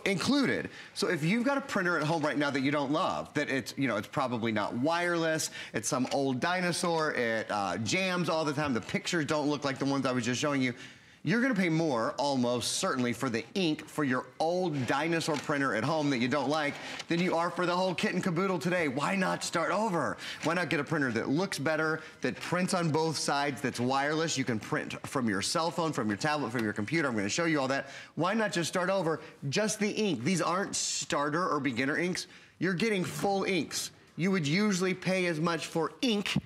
included. So if you've got a printer at home right now that you don't love, that it's, you know, it's probably not wireless, it's some old dinosaur, it uh, jams all the time, the pictures don't look like the ones I was just showing you, you're gonna pay more, almost certainly, for the ink for your old dinosaur printer at home that you don't like than you are for the whole kit and caboodle today. Why not start over? Why not get a printer that looks better, that prints on both sides, that's wireless? You can print from your cell phone, from your tablet, from your computer. I'm gonna show you all that. Why not just start over? Just the ink. These aren't starter or beginner inks. You're getting full inks you would usually pay as much for ink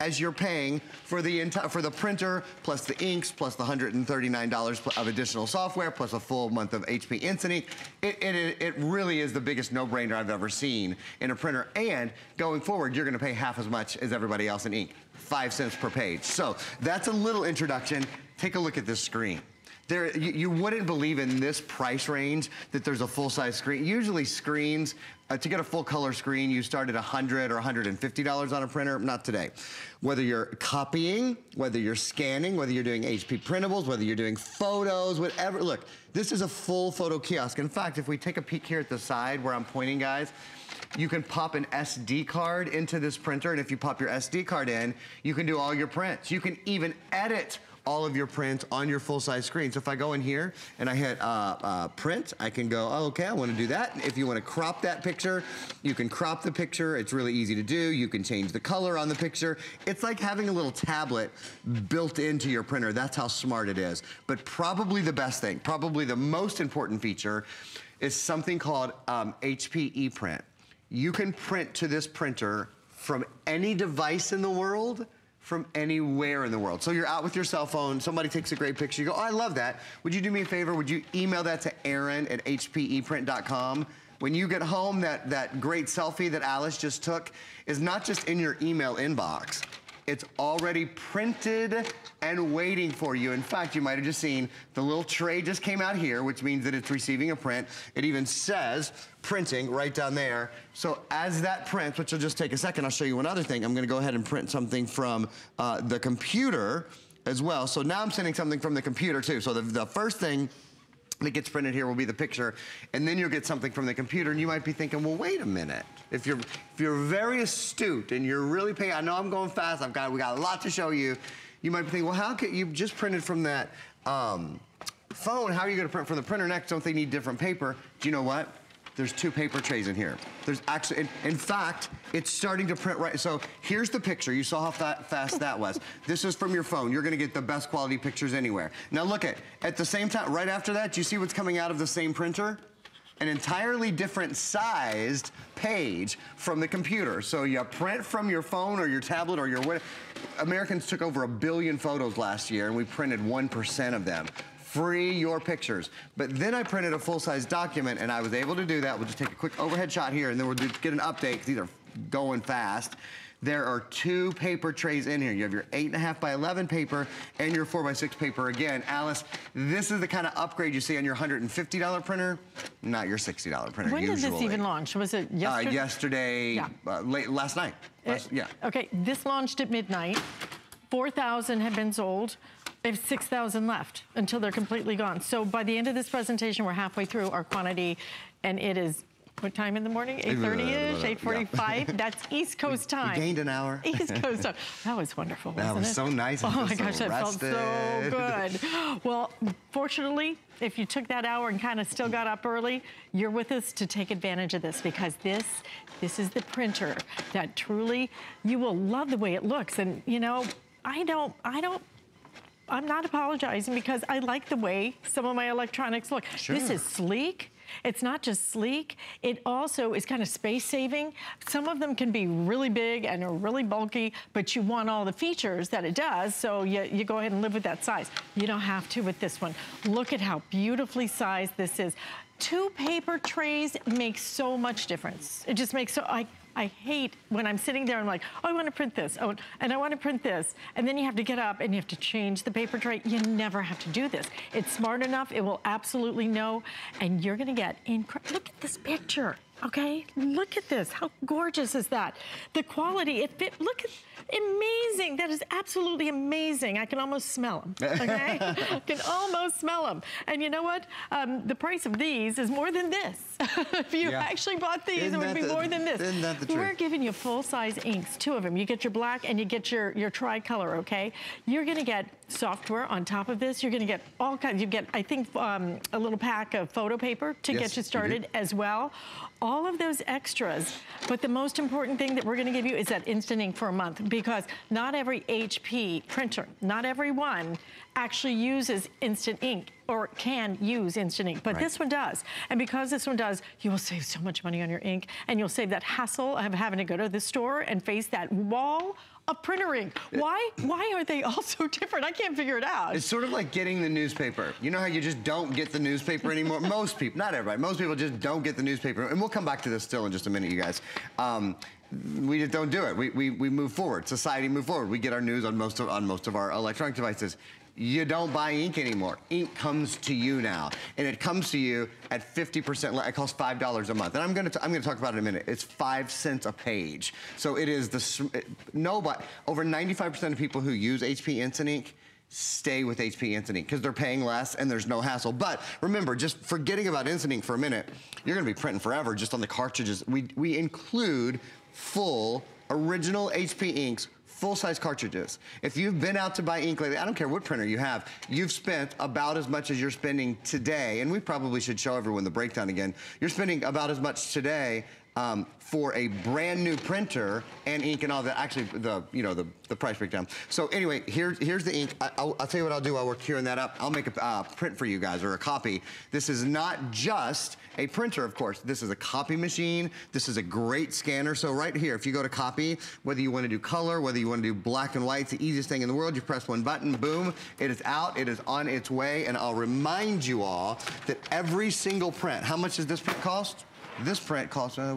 as you're paying for the entire for the printer plus the inks plus the $139 of additional software plus a full month of HP Instant Ink. It, it, it really is the biggest no-brainer I've ever seen in a printer. And going forward, you're gonna pay half as much as everybody else in ink, five cents per page. So that's a little introduction. Take a look at this screen. There, you, you, wouldn't believe in this price range that there's a full-size screen. Usually screens, uh, to get a full color screen, you start at 100 or $150 on a printer. Not today. Whether you're copying, whether you're scanning, whether you're doing HP printables, whether you're doing photos, whatever. Look, this is a full photo kiosk. In fact, if we take a peek here at the side where I'm pointing, guys, you can pop an SD card into this printer, and if you pop your SD card in, you can do all your prints. You can even edit all of your prints on your full-size screen. So if I go in here and I hit uh, uh, print, I can go, oh, okay, I wanna do that. If you wanna crop that picture, you can crop the picture. It's really easy to do. You can change the color on the picture. It's like having a little tablet built into your printer. That's how smart it is. But probably the best thing, probably the most important feature is something called um, HP ePrint. You can print to this printer from any device in the world from anywhere in the world. So you're out with your cell phone, somebody takes a great picture, you go, oh, I love that. Would you do me a favor? Would you email that to Aaron at hpeprint.com? When you get home, that, that great selfie that Alyce just took is not just in your email inbox. It's already printed and waiting for you. In fact, you might have just seen the little tray just came out here, which means that it's receiving a print. It even says printing right down there. So as that prints, which will just take a second, I'll show you another thing. I'm gonna go ahead and print something from uh, the computer as well. So now I'm sending something from the computer too. So the, the first thing that gets printed here will be the picture, and then you'll get something from the computer, and you might be thinking, well, wait a minute. If you're if you're very astute and you're really paying, I know I'm going fast. I've got we got a lot to show you. You might be thinking, well, how could you just printed from that um, phone? How are you going to print from the printer next? Don't they need different paper? Do you know what? There's two paper trays in here. There's actually, in, in, fact, it's starting to print right. So here's the picture. You saw how fa fast that was. This is from your phone. You're gonna get the best quality pictures anywhere. Now look at, at the same time, right after that, do you see what's coming out of the same printer? An entirely different sized page from the computer. So you print from your phone or your tablet or your, Americans took over a billion photos last year and we printed 1% of them free your pictures. But then I printed a full-size document and I was able to do that. We'll just take a quick overhead shot here and then we'll do, get an update because these are going fast. There are two paper trays in here. You have your eight and a half by 11 paper and your four by six paper. Again, Alyce, this is the kind of upgrade you see on your $150 printer, not your $60 printer When usually. did this even launch? Was it yesterday? Uh, yesterday, yeah. Uh, late, last night. Last, it, yeah. Okay, this launched at midnight. 4,000 have been sold. They have 6,000 left until they're completely gone. So by the end of this presentation, we're halfway through our quantity, and it is what time in the morning? 8.30-ish, 8.45? That's East Coast time. You gained an hour. East Coast time. That was wonderful, That was it? so nice. Oh my so gosh, that felt so good. Well, fortunately, if you took that hour and kind of still got up early, you're with us to take advantage of this because this, this is the printer that truly, you will love the way it looks. And you know, I don't, I don't I'm not apologizing because I like the way some of my electronics look. Sure. This is sleek. It's not just sleek, it also is kind of space saving. Some of them can be really big and are really bulky, but you want all the features that it does, so you, you go ahead and live with that size. You don't have to with this one. Look at how beautifully sized this is. Two paper trays make so much difference. It just makes so, I, I hate when I'm sitting there, I'm like, oh, I want to print this. Oh, and I want to print this. And then you have to get up and you have to change the paper tray. You never have to do this. It's smart enough. It will absolutely know. And you're going to get incredible. Look at this picture. Okay, look at this. How gorgeous is that? The quality, it fit, look at, amazing. That is absolutely amazing. I can almost smell them, okay? I can almost smell them. And you know what? Um, the price of these is more than this. if you yeah. actually bought these, isn't it would be the, more than this. Isn't that the truth? We're giving you full-size inks, two of them. You get your black and you get your, your tricolor, okay? You're gonna get software on top of this. You're gonna get all kinds, you get, I think, um, a little pack of photo paper to yes, get you started as well all of those extras. But the most important thing that we're gonna give you is that instant ink for a month because not every HP printer, not every one actually uses instant ink or can use instant ink, but Right. this one does. And because this one does, you will save so much money on your ink and you'll save that hassle of having to go to the store and face that wall of printer ink. Why, why are they all so different? I can't figure it out. It's sort of like getting the newspaper. You know how you just don't get the newspaper anymore? most people, not everybody, most people just don't get the newspaper. And we'll come back to this still in just a minute, you guys. Um, we just don't do it. We, we, we move forward. Society move forward. We get our news on most of, on most of our electronic devices. You don't buy ink anymore. Ink comes to you now, and it comes to you at 50% less. It costs five dollars a month, and I'm gonna I'm gonna talk about it in a minute. It's five cents a page, so it is the nobody over 95% of people who use HP Instant Ink stay with HP Instant Ink because they're paying less and there's no hassle. But remember, just forgetting about Instant Ink for a minute, you're gonna be printing forever just on the cartridges. We, we include full original HP inks full-size cartridges. If you've been out to buy ink lately, I don't care what printer you have, you've spent about as much as you're spending today, and we probably should show everyone the breakdown again. You're spending about as much today um, for a brand new printer and ink and all that. Actually, the you know the, the price breakdown. So anyway, here's here's the ink. I, will I'll tell you what I'll do while we're queuing that up. I'll make a uh, print for you guys or a copy. This is not just a printer, of course. This is a copy machine. This is a great scanner. So right here, if you go to copy, whether you want to do color, whether you want to do black and white, it's the easiest thing in the world. You press one button, boom, it is out. It is on its way. And I'll remind you all that every single print. How much does this print cost? This print costs, uh,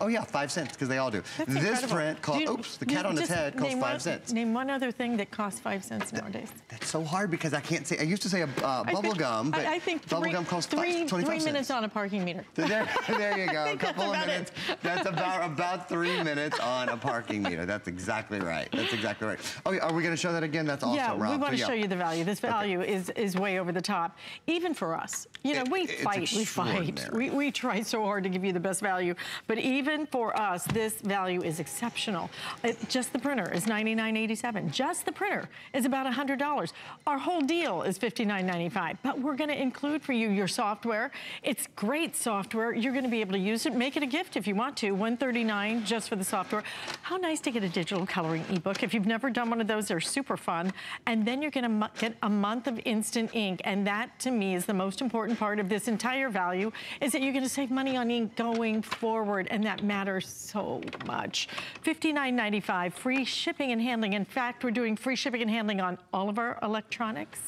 oh yeah, five cents, because they all do. That's this incredible. print costs, oops, the cat on its head costs five one- cents. Name one other thing that costs five cents nowadays. That's so hard because I can't say, I used to say a uh, bubble think- gum, but I, I think bubble three, gum costs three, five, 25 three cents. minutes on a parking meter. There, there you go. A couple of about minutes. it. That's about about three minutes on a parking meter. That's exactly right. That's exactly right. Okay, are we going to show that again? That's also yeah, Rob. we want to So, yeah. show you the value. This value is is way over the top, even for us. You know, It- we fight, we fight. We, we try so hard to give you the best value, but even for us, this value is exceptional. It, just the printer is $99.87. Just the printer is about $100. Our whole deal is $59.95, but we're going to include for you your software. It's great software. You're going to be able to use it. Make it a gift if you want to. 139 just for the software. How nice to get a digital coloring ebook. If you've never done one of those, they're super fun. And then you're going to get a month of instant ink. And that, to me, is the most important part of this entire value, is that you're going to save money on ink going forward. And that matters so much. $59.95, free shipping and handling. In fact, we're doing free shipping and handling on all of our electronics.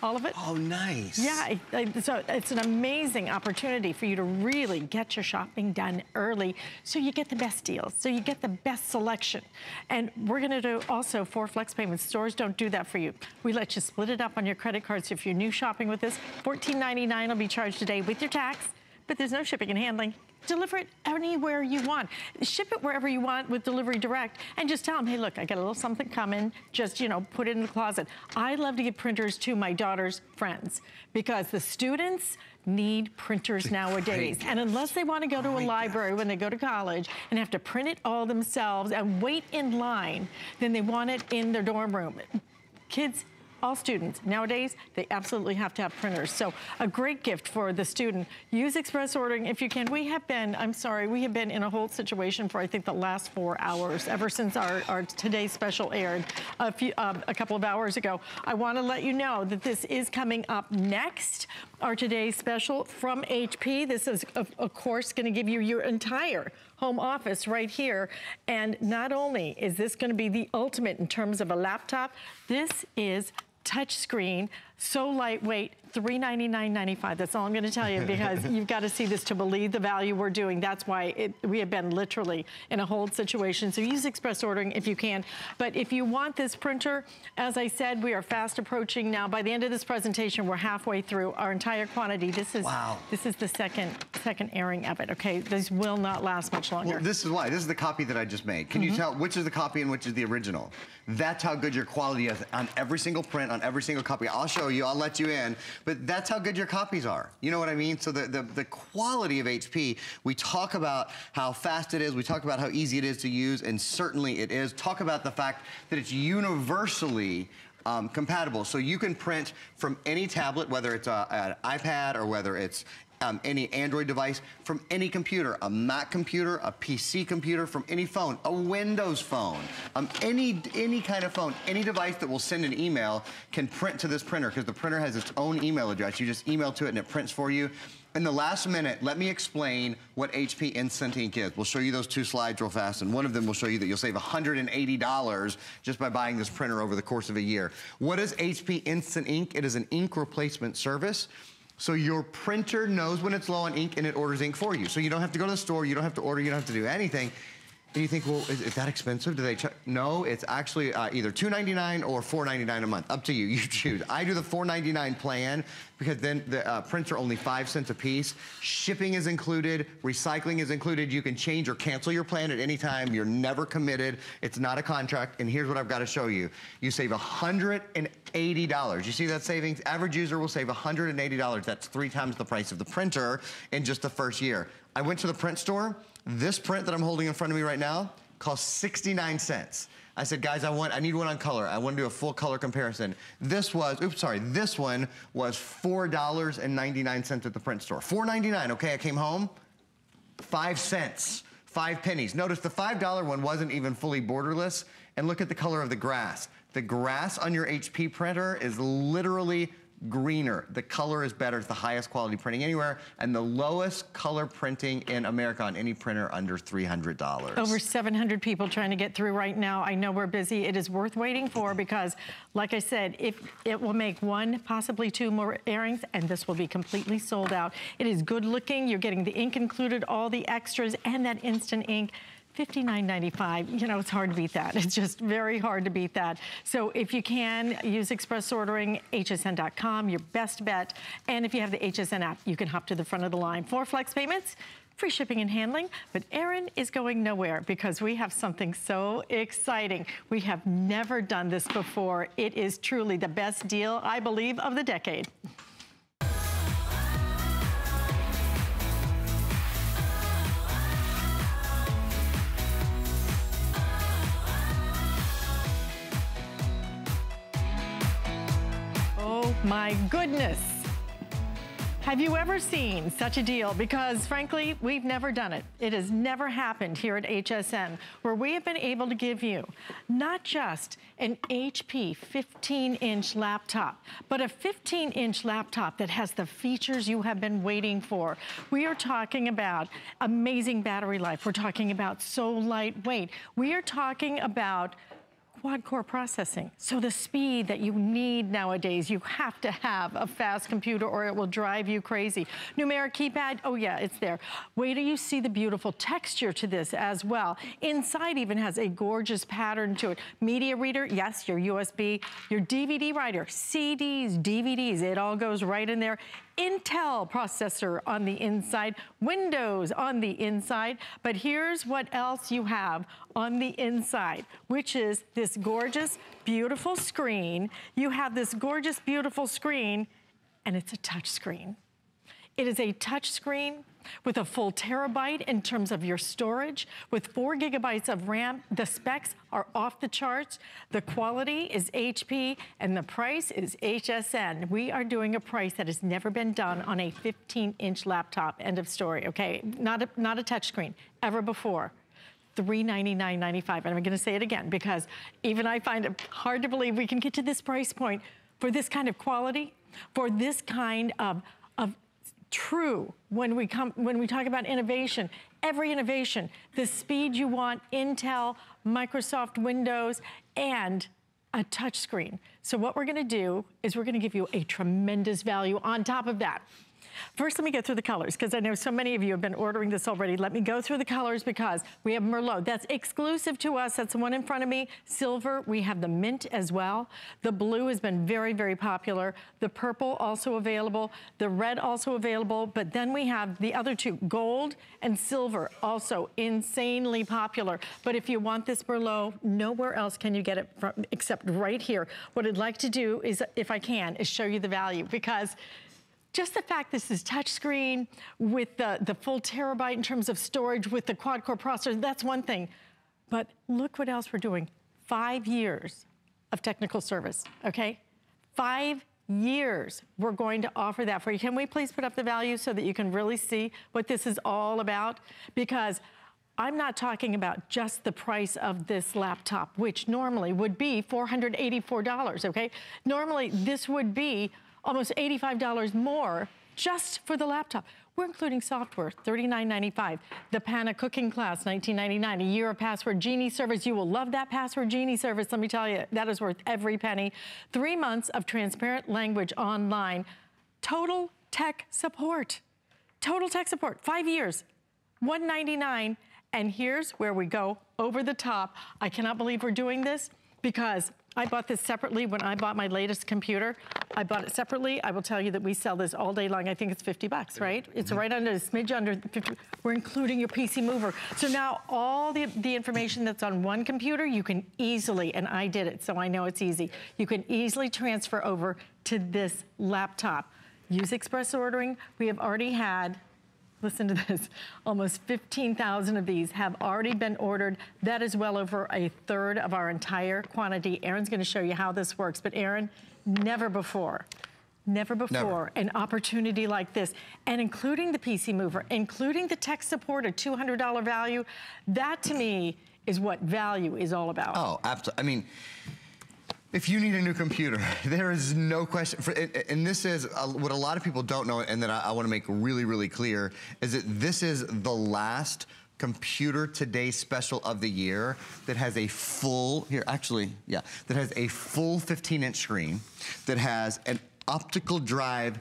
All of it. Oh, nice. Yeah, so it's an amazing opportunity for you to really get your shopping done early so you get the best deals, so you get the best selection. And we're gonna do also four flex payments. Stores don't do that for you. We let you split it up on your credit cards. If you're new shopping with us, $14.99 will be charged today with your tax, but there's no shipping and handling. Deliver it anywhere you want. Ship it wherever you want with Delivery Direct and just tell them, hey, look, I got a little something coming. Just, you know, put it in the closet. I love to give printers to my daughter's friends because the students need printers nowadays. And unless they want to go to a library when they go to college and have to print it all themselves and wait in line, then they want it in their dorm room. Kids all students. Nowadays they absolutely have to have printers. So a great gift for the student. Use express ordering if you can. We have been i'm sorry we have been in a whole situation for i think the last four hours ever since our, our today's special aired a few um, a couple of hours ago. I want to let you know that this is coming up next our today's special from hp this is of, of course going to give you your entire home office right here. And not only is this gonna be the ultimate in terms of a laptop, this is touchscreen, so lightweight, $399.95. That's all I'm gonna tell you because you've got to see this to believe the value we're doing. That's why it, we have been literally in a hold situation. So use express ordering if you can. But if you want this printer, as I said, we are fast approaching now. By the end of this presentation, we're halfway through our entire quantity. This is Wow. this is the second second airing of it. Okay, these will not last much longer. Well, this is why. This is the copy that I just made. Can you Mhm. tell which is the copy and which is the original? That's how good your quality is on every single print, on every single copy. I'll show you, I'll let you in, but that's how good your copies are. You know what I mean? So the, the, the quality of HP, we talk about how fast it is, we talk about how easy it is to use, and certainly it is. Talk about the fact that it's universally um, compatible. So you can print from any tablet, whether it's a, an iPad or whether it's um, any Android device, from any computer, a Mac computer, a PC computer, from any phone, a Windows phone, um, any, any kind of phone, any device that will send an email can print to this printer because the printer has its own email address. You just email to it and it prints for you. In the last minute, let me explain what HP Instant Ink is. We'll show you those two slides real fast, and one of them will show you that you'll save $180 just by buying this printer over the course of a year. What is HP Instant Ink? It is an ink replacement service. So your printer knows when it's low on ink and it orders ink for you. So you don't have to go to the store, you don't have to order, you don't have to do anything. And you think, well, is, that expensive? Do they check? No, it's actually uh, either $2.99 or $4.99 a month. Up to you, you choose. I do the $4.99 plan because then the uh, prints are only five cents a piece. Shipping is included, recycling is included. You can change or cancel your plan at any time. You're never committed. It's not a contract. And here's what I've got to show you. You save $180. You see that savings? Average user will save $180. That's three times the price of the printer in just the first year. I went to the print store. This print that I'm holding in front of me right now costs 69 cents. I said, guys, I want, I need one on color. I want to do a full color comparison. This was, oops, sorry, this one was $4.99 at the print store. $4.99, okay, I came home, five cents, five pennies. Notice the $5 one wasn't even fully borderless, and look at the color of the grass. The grass on your HP printer is literally greener. The color is better. It's the highest quality printing anywhere and the lowest color printing in America on any printer under $300. Over 700 people trying to get through right now. I know we're busy. It is worth waiting for because, like I said, if it will make one, possibly two more airings, and this will be completely sold out. It is good looking. You're getting the ink included, all the extras, and that instant ink. $59.95, you know, it's hard to beat that. It's just very hard to beat that. So if you can, use express ordering, hsn.com, your best bet. And if you have the HSN app, you can hop to the front of the line. For flex payments, free shipping and handling. But Aaron is going nowhere because we have something so exciting. We have never done this before. It is truly the best deal, I believe, of the decade. My goodness. Have you ever seen such a deal? Because frankly, we've never done it. It has never happened here at HSN, where we have been able to give you not just an HP 15-inch laptop, but a 15-inch laptop that has the features you have been waiting for. We are talking about amazing battery life. We're talking about so lightweight. We are talking about quad core processing. So the speed that you need nowadays, you have to have a fast computer or it will drive you crazy. Numeric keypad, oh yeah, it's there. Wait till you see the beautiful texture to this as well. Inside even has a gorgeous pattern to it. Media reader, yes, your USB, your DVD writer, CDs, DVDs, it all goes right in there. Intel processor on the inside, Windows on the inside, but here's what else you have on the inside, which is this gorgeous, beautiful screen. You have this gorgeous, beautiful screen, and it's a touch screen. It is a touch screen with a full terabyte in terms of your storage, with four gigabytes of RAM. The specs are off the charts. The quality is HP and the price is HSN. We are doing a price that has never been done on a 15 inch laptop, end of story, okay? Not a, not a touchscreen, ever before. $399.95. And I'm gonna say it again because even I find it hard to believe we can get to this price point for this kind of quality, for this kind of, of true when we come when we talk about innovation. Every innovation the speed you want intel microsoft windows and a touch screen. So what we're going to do is we're going to give you a tremendous value on top of that First, let me go through the colors because I know so many of you have been ordering this already. Let me go through the colors because we have Merlot. That's exclusive to us. That's the one in front of me. Silver, we have the mint as well. The blue has been very, very popular. The purple also available. The red also available. But then we have the other two, gold and silver, also insanely popular. But if you want this Merlot, nowhere else can you get it from, except right here. What I'd like to do is, if I can, is show you the value because just the fact this is touchscreen with the, the full terabyte in terms of storage with the quad-core processor, that's one thing. But look what else we're doing. Five years of technical service, okay? Five years, we're going to offer that for you. Can we please put up the value so that you can really see what this is all about? Because I'm not talking about just the price of this laptop, which normally would be $484, okay? Normally, this would be almost $85 more just for the laptop. We're including software, $39.95. The Panna cooking class, $19.99. A year of Password Genie service. You will love that Password Genie service. Let me tell you, that is worth every penny. Three months of transparent language online. Total tech support. Total tech support, five years, 199 and here's where we go over the top. I cannot believe we're doing this because I bought this separately when I bought my latest computer. I bought it separately. I will tell you that we sell this all day long. I think it's 50 bucks, right? It's mm-hmm. right under, a smidge under 50. We're including your PC mover. So now all the, the information that's on one computer, you can easily, and I did it, so I know it's easy. You can easily transfer over to this laptop. Use express ordering. We have already had listen to this, almost 15,000 of these have already been ordered. That is well over a third of our entire quantity. Aaron's gonna show you how this works, but Aaron, never before, never before never. an opportunity like this, and including the PC Mover, including the tech support, a $200 value, that to me is what value is all about. Oh, absolutely. I mean, if you need a new computer, there is no question. For, and this is uh, what a lot of people don't know, and that I, I want to make really, really clear, is that this is the last computer today special of the year that has a full, here actually, yeah, that has a full 15 inch screen, that has an optical drive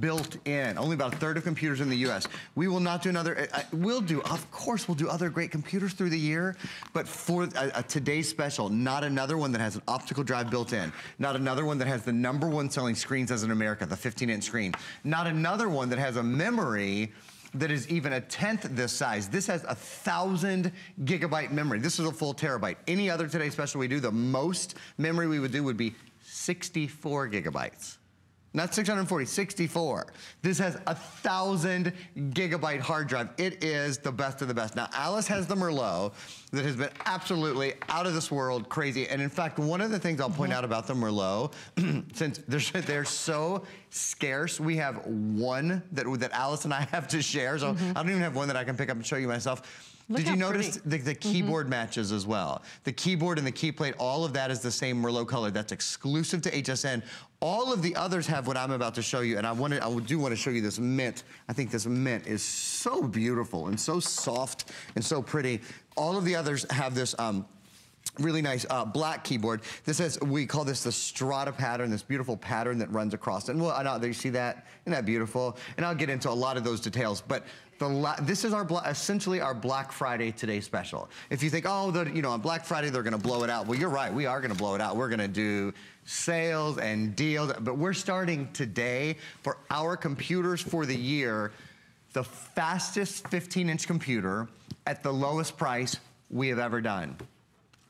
built in. Only about a third of computers in the US. We will not do another, uh, we'll do, of course we'll do other great computers through the year, but for a, a today's special, not another one that has an optical drive built in. Not another one that has the number one selling screens as in America, the 15 inch screen. Not another one that has a memory that is even a tenth this size. This has a thousand gigabyte memory. This is a full terabyte. Any other Today Special we do, the most memory we would do would be 64 gigabytes. Not 640, 64. This has a thousand gigabyte hard drive. It is the best of the best. Now, Alyce has the Merlot that has been absolutely out of this world crazy. And in fact, one of the things I'll point mm -hmm. out about the Merlot, since they're, they're so scarce, we have one that, that Alyce and I have to share. So mm -hmm. I don't even have one that I can pick up and show you myself. Look Did you notice the, the, mm-hmm. keyboard mm -hmm. matches as well? The keyboard and the key plate, all of that is the same Merlot color. That's exclusive to HSN. All of the others have what I'm about to show you, and I wanted, I do want to show you this mint. I think this mint is so beautiful and so soft and so pretty. All of the others have this um, really nice uh, black keyboard. This is, we call this the strata pattern, this beautiful pattern that runs across. And well, I know, you see that? Isn't that beautiful? And I'll get into a lot of those details, but this is our essentially our Black Friday today special. If you think, oh, you know, on Black Friday they're gonna blow it out. Well, you're right, we are gonna blow it out. We're gonna do sales and deals, but we're starting today for our computers for the year, the fastest 15-inch computer at the lowest price we have ever done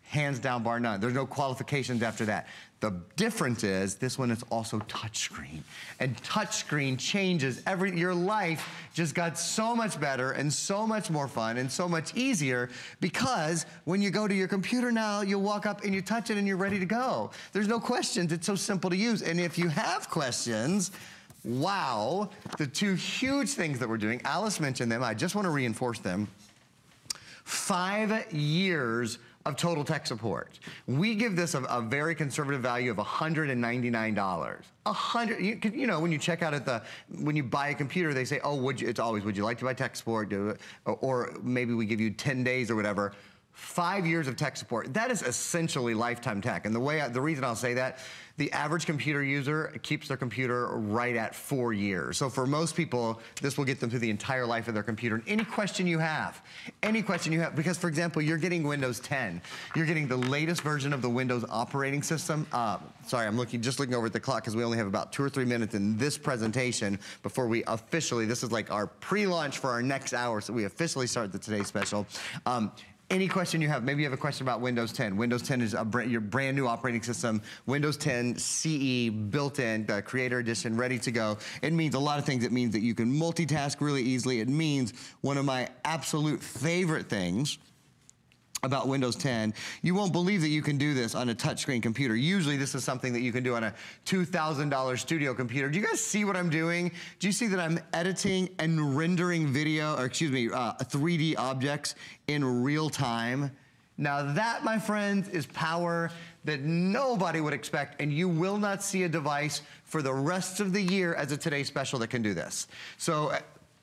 hands down bar none. There's no qualifications after that. The difference is this one is also touchscreen. And touchscreen changes every, your life just got so much better and so much more fun and so much easier because when you go to your computer now, you walk up and you touch it and you're ready to go. There's no questions, it's so simple to use. And if you have questions, wow, the two huge things that we're doing, Alyce mentioned them, I just wanna reinforce them. Five years of total tech support. We give this a, a very conservative value of $199. A hundred, you, you, know, when you check out at the, when you buy a computer, they say, oh, would you, it's always, would you like to buy tech support? Or, or maybe we give you 10 days or whatever five years of tech support. That is essentially lifetime tech. And the way, I, the reason I'll say that the average computer user keeps their computer right at four years. So for most people, this will get them through the entire life of their computer. And any question you have, any question you have, because for example, you're getting Windows 10. You're getting the latest version of the Windows operating system. Uh, sorry, I'm looking just looking over at the clock because we only have about two or three minutes in this presentation before we officially, this is like our pre-launch for our next hour, so we officially start the Today Special. Um, any question you have, maybe you have a question about Windows 10. Windows 10 is brand, your brand new operating system. Windows 10 CE built in, the Creator Edition, ready to go. It means a lot of things. It means that you can multitask really easily. It means one of my absolute favorite things about Windows 10, you won't believe that you can do this on a touchscreen computer. Usually this is something that you can do on a $2,000 studio computer. Do you guys see what I'm doing? Do you see that I'm editing and rendering video, or excuse me, uh, 3D objects in real time? Now that, my friends, is power that nobody would expect, and you will not see a device for the rest of the year as a Today Special that can do this. So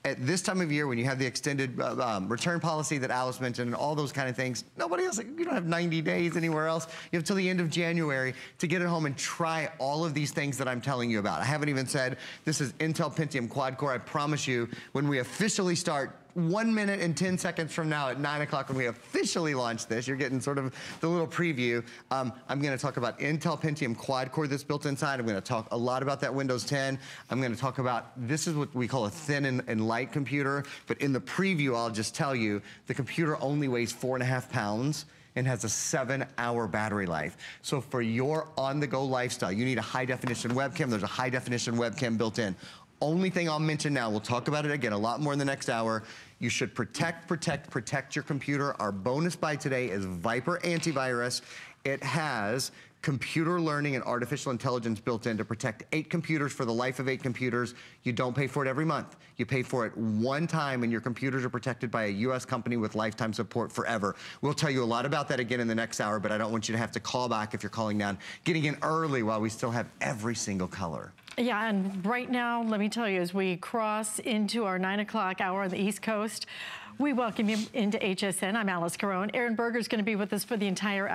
at this time of year when you have the extended uh, um, return policy that Alyce mentioned and all those kind of things, nobody else, you don't have 90 days anywhere else. You have till the end of January to get it home and try all of these things that I'm telling you about. I haven't even said this is Intel Pentium quad core. I promise you when we officially start one minute and 10 seconds from now at nine o'clock when we officially launch this, you're getting sort of the little preview. Um, I'm gonna talk about Intel Pentium quad core that's built inside. I'm gonna talk a lot about that Windows 10. I'm gonna talk about, this is what we call a thin and, and light computer, but in the preview, I'll just tell you, the computer only weighs four and a half pounds and has a seven hour battery life. So for your on the go lifestyle, you need a high definition webcam. There's a high definition webcam built in. Only thing I'll mention now, we'll talk about it again a lot more in the next hour. You should protect, protect, protect your computer. Our bonus buy today is VIPRE Antivirus. It has computer learning and artificial intelligence built in to protect eight computers for the life of eight computers. You don't pay for it every month. You pay for it one time and your computers are protected by a US company with lifetime support forever. We'll tell you a lot about that again in the next hour, but I don't want you to have to call back if you're calling down. Getting in early while we still have every single color. Yeah, and right now, let me tell you, as we cross into our nine o'clock hour on the East Coast, we welcome you into HSN. I'm Alyce Caron. Aaron Berger is going to be with us for the entire hour.